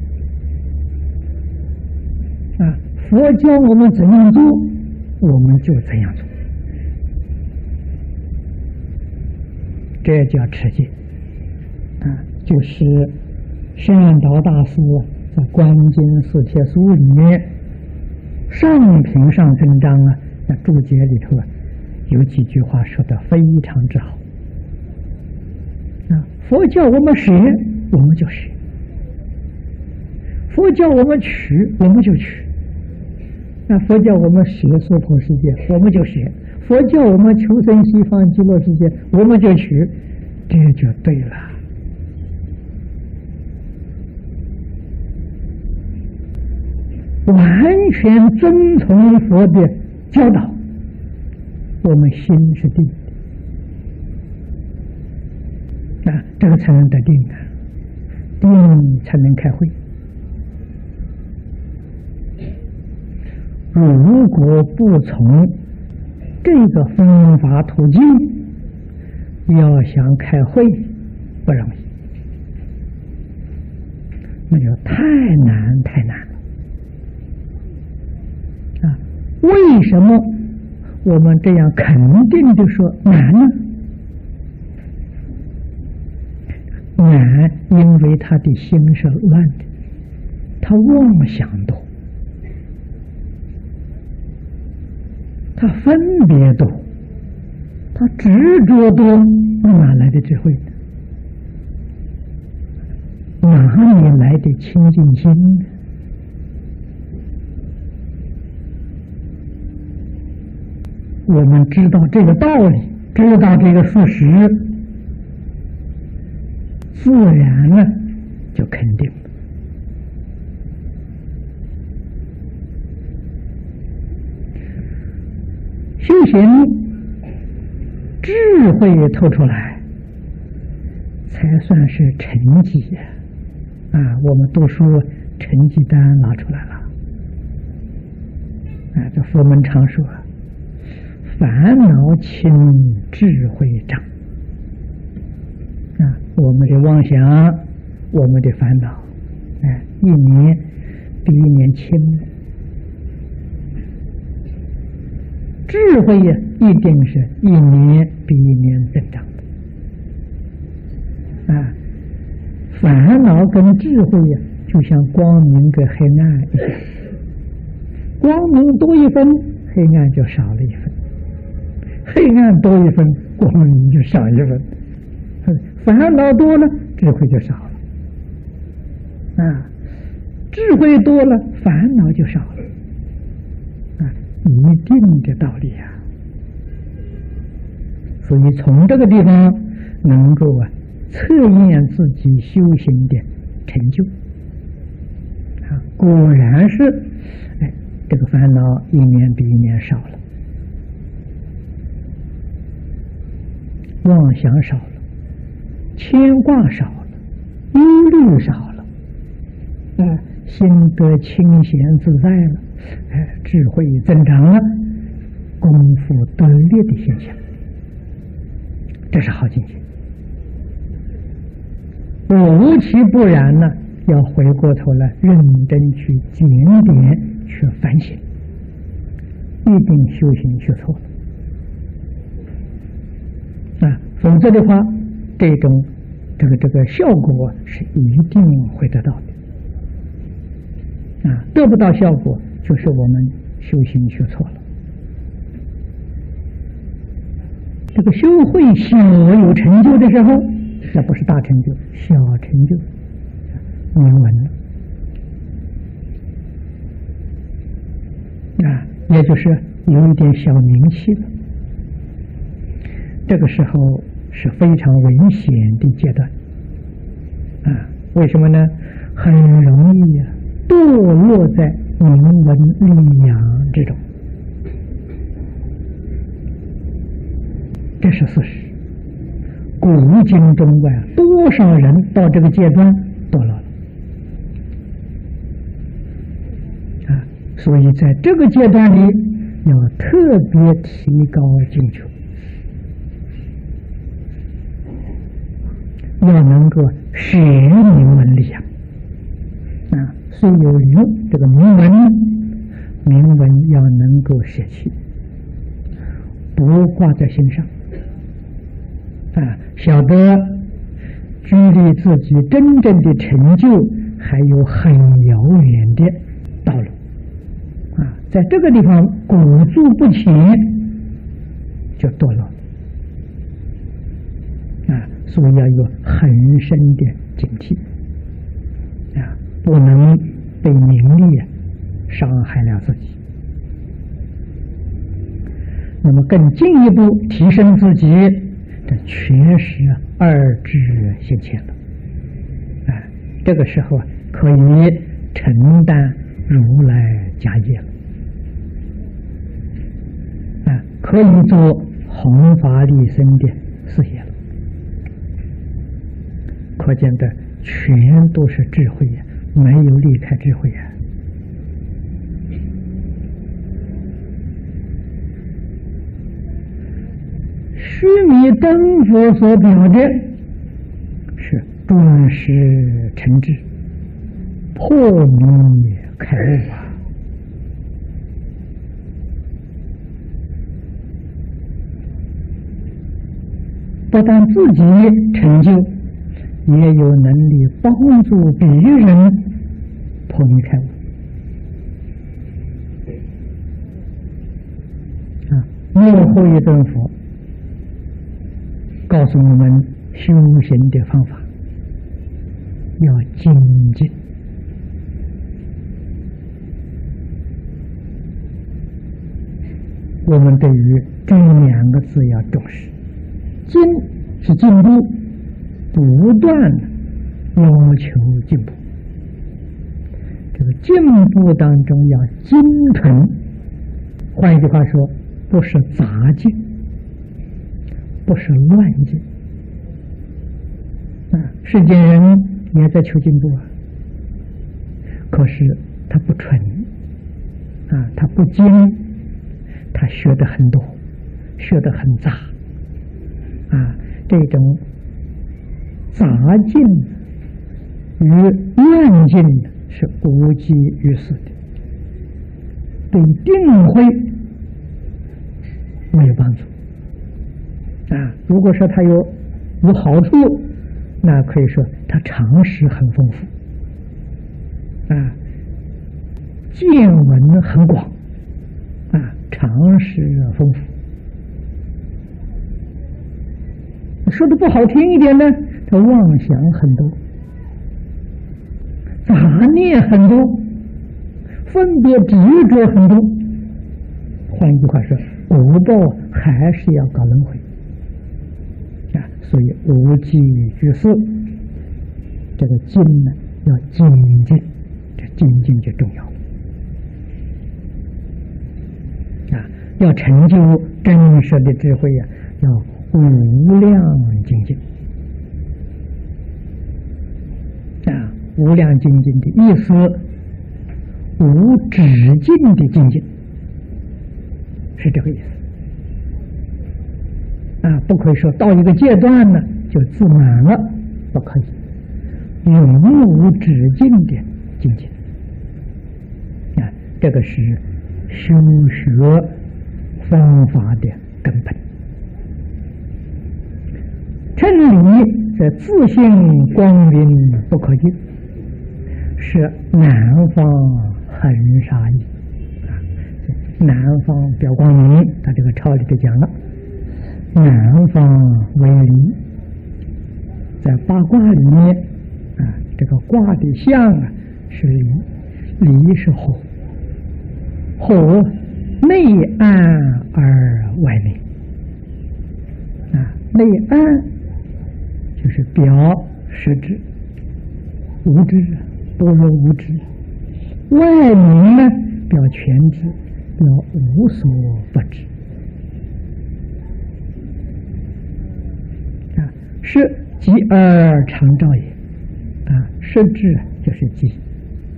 佛教我们怎样做，我们就怎样做，这叫持戒啊！就是善导大师在《观经四帖书》里面上品上尊章啊，那注解里头啊，有几句话说的非常之好啊！佛教我们学，我们就学；佛教我们取，我们就取。那佛教我们学娑婆世界，我们就学；佛教我们求生西方极乐世界，我们就学，这就对了。完全遵从佛的教导，我们心是定的啊，这个才能得定啊，定才能开会。如果不从这个方法途径，要想开会不容易，那就太难太难了啊！为什么我们这样肯定的说难呢？难，因为他的心是乱的，他妄想多。他分别多，他执着多，哪来的智慧？哪里来的清净心？我们知道这个道理，知道这个事实，自然呢就肯定。修行智慧透出来，才算是成绩呀！啊，我们读书成绩单拿出来了。啊，这佛门常说：“烦恼轻，智慧长。”啊，我们的妄想，我们的烦恼，哎，一年比一年轻。智慧呀，一定是一年比一年增长的。啊，烦恼跟智慧呀，就像光明跟黑暗一样，光明多一分，黑暗就少了一分；黑暗多一分，光明就少一分。烦恼多了，智慧就少了；啊，智慧多了，烦恼就少了。一定的道理啊！所以从这个地方能够啊测验自己修行的成就啊，果然是哎，这个烦恼一年比一年少了，妄想少了。牵挂少了，忧虑少了，哎，心得清闲自在了，哎智慧增长了，功夫得力的现象，这是好境界。无其不然呢，要回过头来认真去检点、去反省，一定修行去错了啊，否则的话。这种这个这个效果是一定会得到的，啊，得不到效果就是我们修行学错了。这个修会小有成就的时候，那不是大成就，小成就，明文了，啊，也就是有一点小名气了。这个时候。是非常危险的阶段，啊，为什么呢？很容易呀堕落在名闻利养这种，这是事实。古今中外，多少人到这个阶段堕落了啊？所以在这个阶段里，要特别提高警觉。要能够舍名闻利养啊，所有名这个名闻，名闻要能够舍弃，不挂在心上。啊，晓得距离自己真正的成就还有很遥远的道路。啊，在这个地方鼓足不前，就堕落。啊所以要有很深的警惕，不能被名利伤害了自己。那么更进一步提升自己，这确实二智现前了。啊，这个时候啊可以承担如来家业了。啊，可以做弘法利生的事业了。可见的全都是智慧呀，没有离开智慧呀。须弥灯佛所表的，是断实成智，破迷开悟啊！不但自己成就。也有能力帮助别人破迷开悟啊！幕后一尊佛告诉我们修行的方法，要精进。我们对于这两个字要重视，精是进步。不断要求进步，这个进步当中要精纯。换一句话说，不是杂进，不是乱进。啊，世间人也在求进步啊，可是他不纯，啊，他不精，他学的很多，学的很杂，啊，这种。杂境与乱境是无济于事的，对定慧没有帮助。啊，如果说他有有好处，那可以说他常识很丰富，啊，见闻很广，啊，常识丰富。说的不好听一点呢，他妄想很多，杂念很多，分别执着很多。换一句话说，果报还是要搞轮回啊！所以无忌居士这个经呢，要精进，这精进就重要啊！要成就真实的智慧呀，要。无量精进啊！无量精进的意思，无止境的精进，是这个意思啊！不可以说到一个阶段呢就自满了，不可以，永无止境的精进啊！这个是修学方法的根本。真理在自信光明不可见，是南方恒沙义啊。南方表光明，他这个抄里就讲了，南方为离，在八卦里面啊，这个卦的象啊是离，离是火，火内暗而外明啊，内暗。就是表实质无知，多若无知；外明呢，表全知，表无所不知。啊，是即而常照也。啊，实质就是即，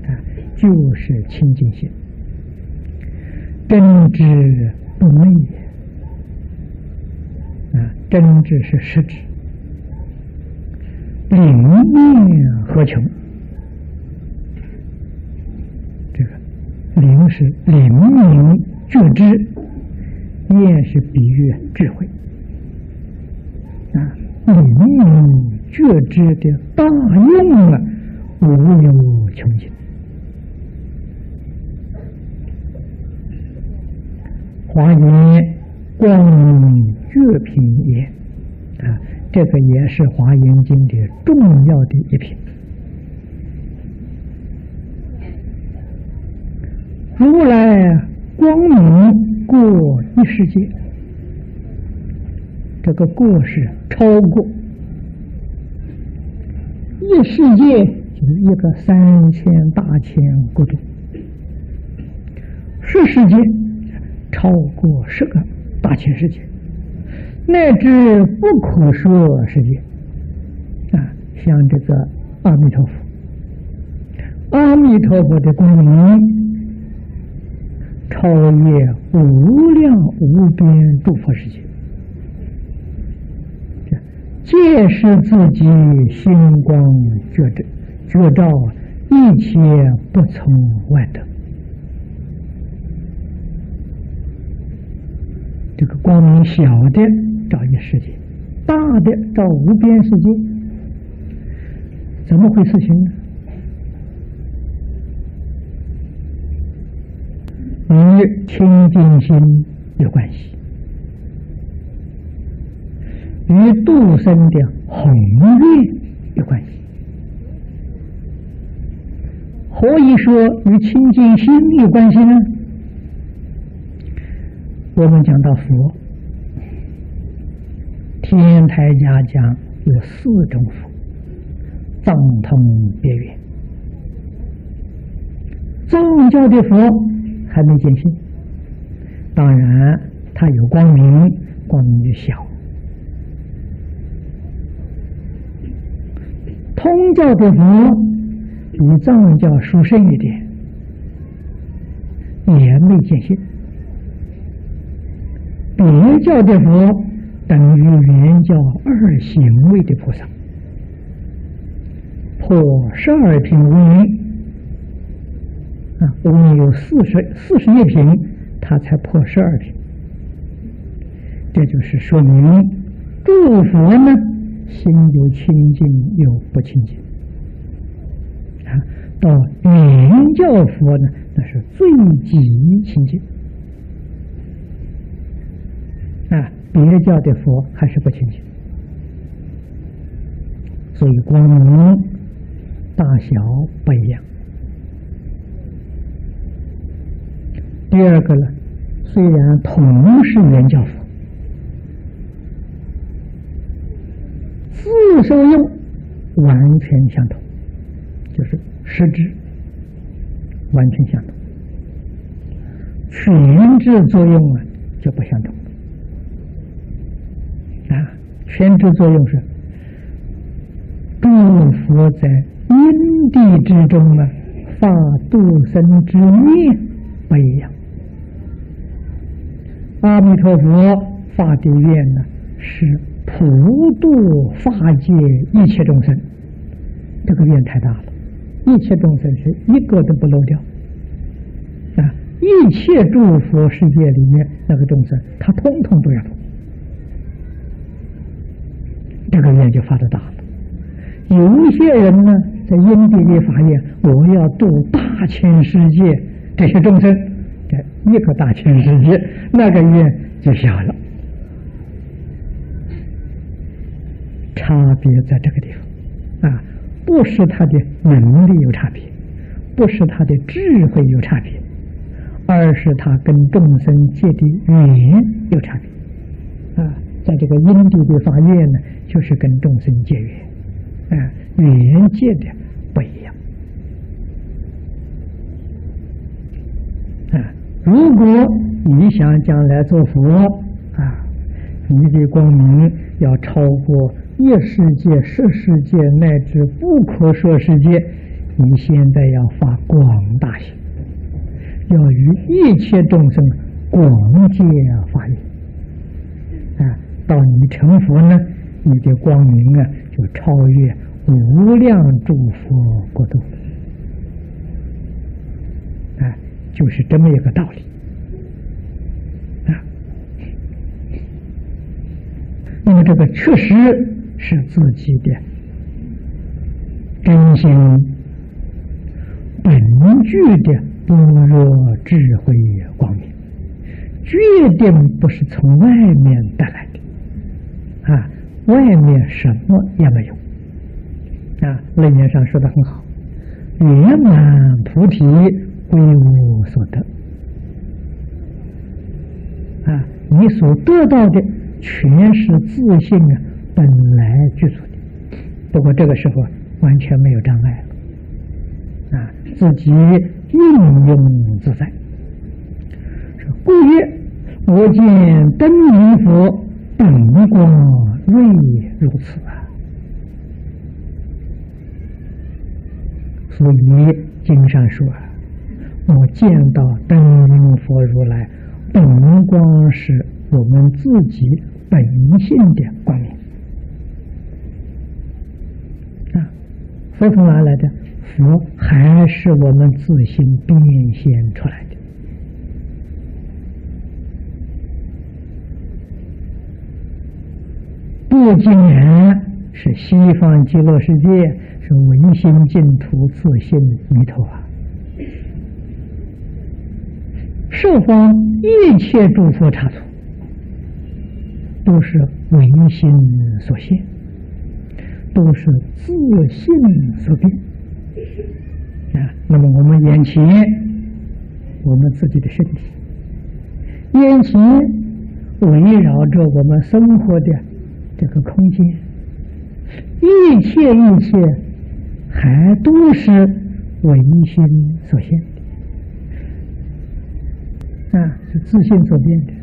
啊，就是清净心，真知不昧也。啊，真知是实质。灵念何穷？这个灵是灵明觉知，念是比喻智慧啊。灵明觉知的大用啊，无有穷尽。华严光明觉品也啊。这个也是《华严经》的重要的一品。如来光明过一世界，这个过是超过一世界，就是一个三千大千国度；十世界超过十个大千世界。乃至不可说世界啊，像这个阿弥陀佛，阿弥陀佛的光明超越无量无边诸佛世界，皆是自己星光觉照，觉照一切不从外得。这个光明小的。照一世界，大的照无边世界，怎么回事情呢？与清净心有关系，与度生的宏愿有关系。何以说与清净心有关系呢？我们讲到佛。天台家讲有四种佛，藏通别圆。宗教的佛还没见性，当然它有光明，光明就小。通教的佛比藏教殊胜一点，也没见性。别教的佛。等于原教二行位的菩萨破十二品无名啊，我们有四十四十一品，他才破十二品。这就是说明诸佛呢，心有清净，有不清净啊。到圆教佛呢，那是最极清净啊。别教的佛还是不清净，所以光明大小不一样。第二个呢，虽然同是圆教佛。自受用完全相同，就是实质完全相同，全智作用啊就不相同啊。全智作用是诸佛在因地之中呢，发度生之念不一样。阿弥陀佛发的愿呢是。普度法界一切众生，这个愿太大了。一切众生是一个都不漏掉啊！一切诸佛世界里面那个众生，他通通都要度。这个愿就发的大了。有一些人呢，在因地里发愿，我要度大千世界这些众生，一个大千世界，那个愿就小了。差别在这个地方啊，不是他的能力有差别，不是他的智慧有差别，而是他跟众生结的缘有差别啊。在这个因地的发愿呢，就是跟众生结缘啊，缘结的不一样啊。如果你想将来做佛啊，你的光明要超过。一世界、十世界乃至不可说世界，你现在要发广大心，要与一切众生广结法缘啊！到你成佛呢，你的光明啊就超越无量诸佛国度啊，就是这么一个道理啊。那么这个确实。是自己的真心本具的般若智慧光明，决定不是从外面带来的啊！外面什么也没有啊！论言上说的很好，圆满菩提归无所得啊！你所得到的全是自信啊！本来具足的，不过这个时候完全没有障碍了啊，自己应用自在。故曰：我见灯明佛本光瑞如此啊。所以经上说：啊我见到灯明佛如来本光是我们自己本性的光明。佛从哪来的？佛还是我们自心变现出来的。不仅然是西方极乐世界，是唯心净土自信弥陀啊！受方一切诸佛刹土，都是唯心所现。都是自信所变啊！那么我们眼前，我们自己的身体，眼前围绕着我们生活的这个空间，一切一切，还都是唯心所现啊！是自信所变的，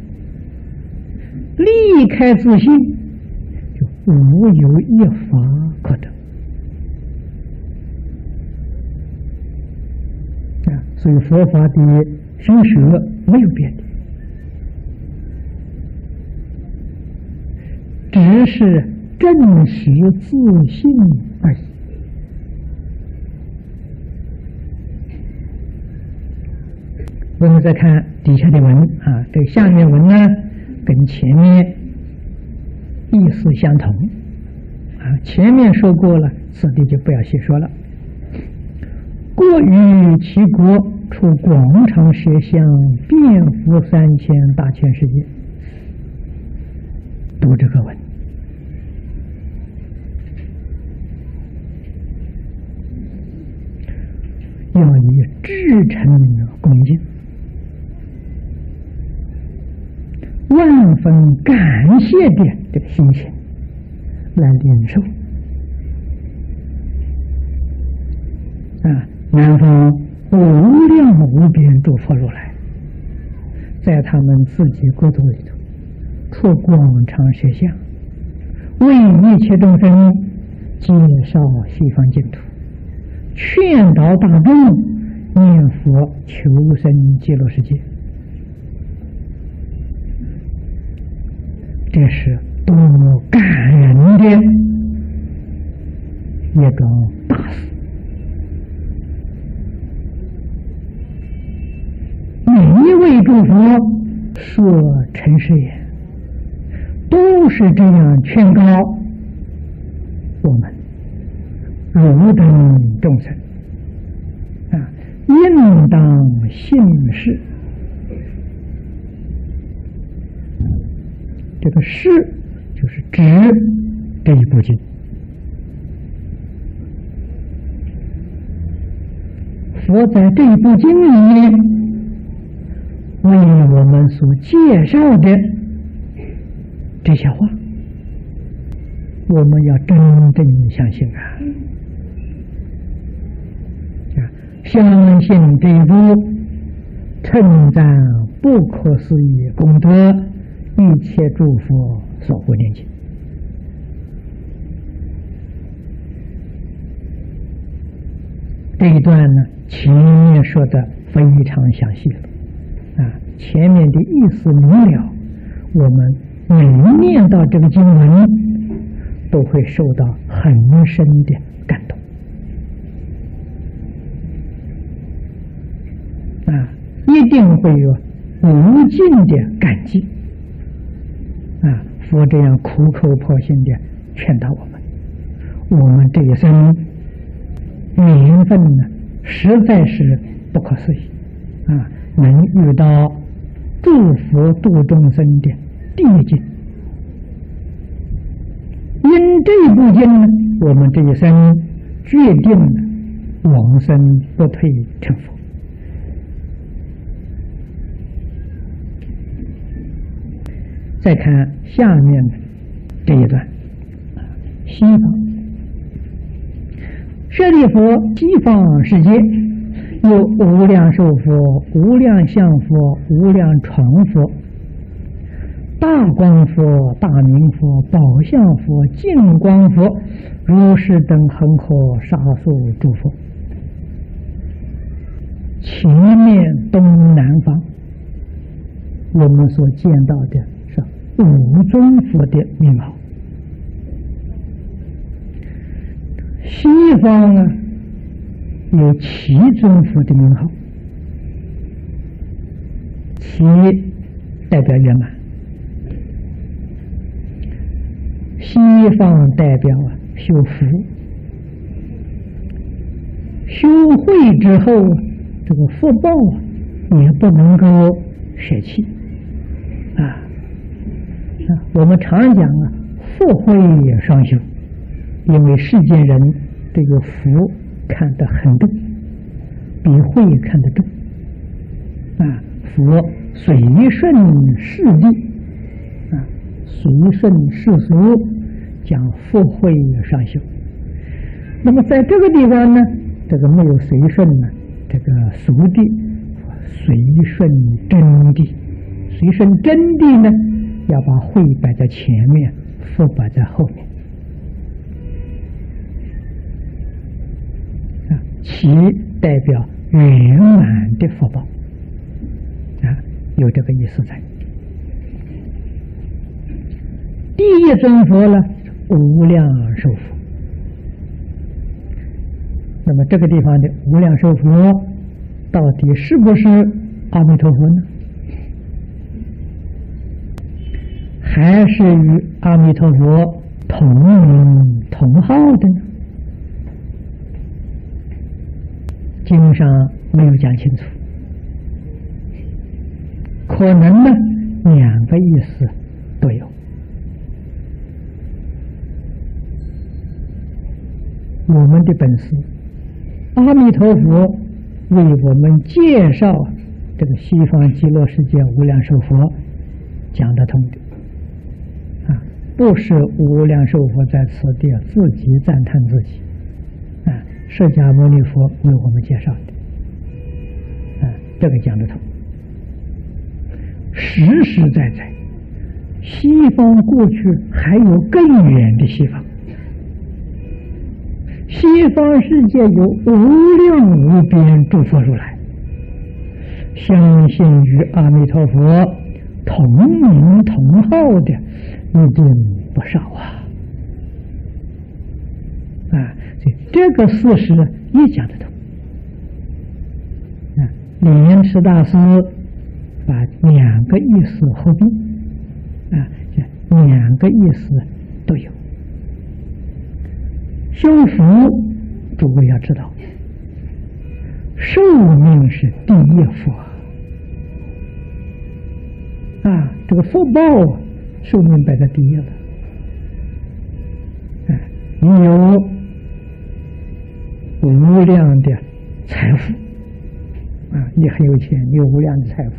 离开自信就。无有一法可得啊！所以佛法的修学没有变的，只是证实自信而已我们再看底下的文啊，这下面文呢跟前面意思相同啊，前面说过了，此地就不要细说了。过于其国，出广场舌相，遍覆三千大千世界。读这个文，要以至诚分感谢的这个心情来领受啊！南方无量无边诸佛如来，在他们自己国土里头出广长舌相，为一切众生介绍西方净土，劝导大众念佛求生极乐世界。这是多么感人的一个大事！每一位诸佛说成誓言，都是这样劝告我们汝等众生啊，应当信誓。这个“是”就是指这一部经。佛在这一部经里面为我们所介绍的这些话，我们要真正相信啊！相信这一部称赞不可思议功德。一切诸佛所护念经这一段呢，前面说的非常详细了啊，前面的意思明了，我们每念到这个经文，都会受到很深的感动啊，一定会有无尽的感激。佛这样苦口婆心的劝导我们，我们这一生缘分呢，实在是不可思议啊！能遇到祝福度众生的第一境，因这部经呢，我们这一生决定了往生不退成佛。再看下面的这一段，西方舍利佛，西方世界有无量寿佛、无量相佛、无量传佛、大光佛、大明佛、宝相佛、净光佛，如是等恒河沙数诸佛。前面东南方，我们所见到的。五尊佛的名号，西方呢有七尊佛的名号，七代表圆满，西方代表啊修福，修慧之后，这个福报啊也不能够舍弃。啊。我们常讲啊，福慧双修，因为世间人这个福看得很重，比慧看得重啊。佛随顺世地啊，随顺世俗，讲福慧双修。那么在这个地方呢，这个没有随顺呢，这个俗地随顺真谛，随顺真谛呢？要把慧摆在前面，福摆在后面。啊，其代表圆满的福报，啊，有这个意思在。第一尊佛呢，无量寿佛。那么这个地方的无量寿佛，到底是不是阿弥陀佛呢？还是与阿弥陀佛同名同号的呢？经上没有讲清楚，可能呢，两个意思都有。我们的本事，阿弥陀佛为我们介绍这个西方极乐世界无量寿佛讲得通的。不是无量寿佛在此地自己赞叹自己，啊，释迦牟尼佛为我们介绍的，啊，这个讲得通。实实在在，西方过去还有更远的西方，西方世界有无量无边诸佛如来，相信与阿弥陀佛同名同号的。一定不少啊！啊，所以这个事实也讲得通。啊，李延池大师把两个意思合并，啊，两个意思都有。修福，诸位要知道，寿命是第一福啊，这个福报。寿命摆在第一了，哎，你有无量的财富，啊，你很有钱，你有无量的财富，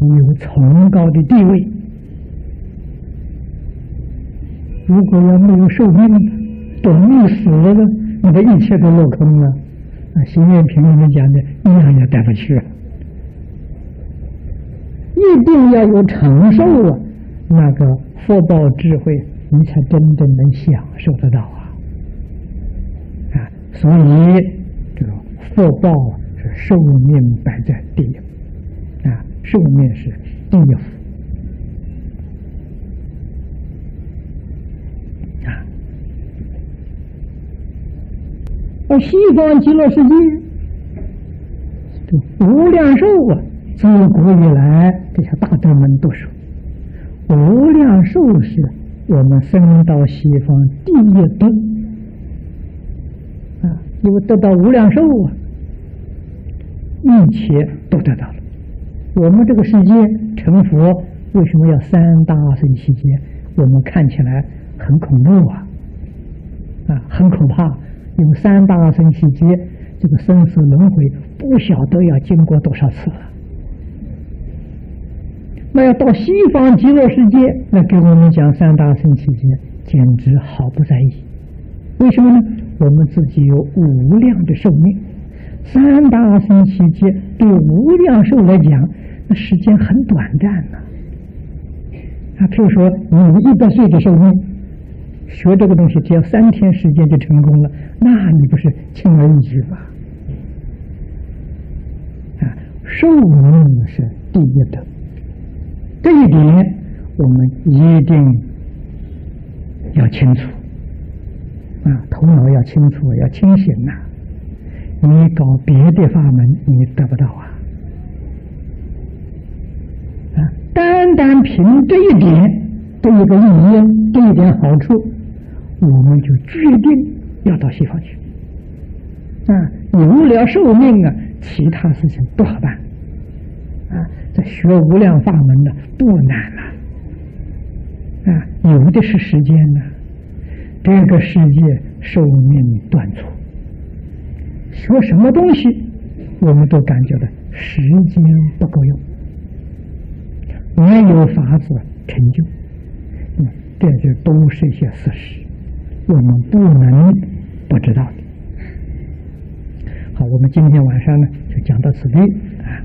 你有崇高的地位。如果要没有寿命，等你死了呢，你的一切都落空了。啊，《习近平》里面讲的，一样也带不去。一定要有长寿啊，那个福报智慧，你才真正能享受得到啊！啊，所以这个福报是寿命摆在第一，啊，寿命是第一福啊。而西方极乐世界，这无量寿啊！自古以来，这些大德们都说，无量寿是我们生到西方第一德啊！因为得到无量寿啊，一切都得到了。我们这个世界成佛，为什么要三大圣期间？我们看起来很恐怖啊，啊，很可怕。有三大圣期间，这个生死轮回不晓得要经过多少次了。那要到西方极乐世界，那给我们讲三大圣期间，简直毫不在意。为什么呢？我们自己有无量的寿命，三大圣期间对无量寿来讲，那时间很短暂呐。啊，譬如说，你一百岁的寿命，学这个东西只要三天时间就成功了，那你不是轻而易举吗？啊，寿命是第一的。这一点我们一定要清楚啊，头脑要清楚，要清醒呐！你搞别的法门，你得不到啊！啊，单单凭这一点，这一个意义，这一点好处，我们就决定要到西方去啊！你无了寿命啊，其他事情不好办啊！这学无量法门的不难了，啊，有的是时间呢。这个世界寿命短促，学什么东西，我们都感觉到时间不够用，没有法子成就。嗯，这就都是一些事实，我们不能不知道的。好，我们今天晚上呢，就讲到此地啊。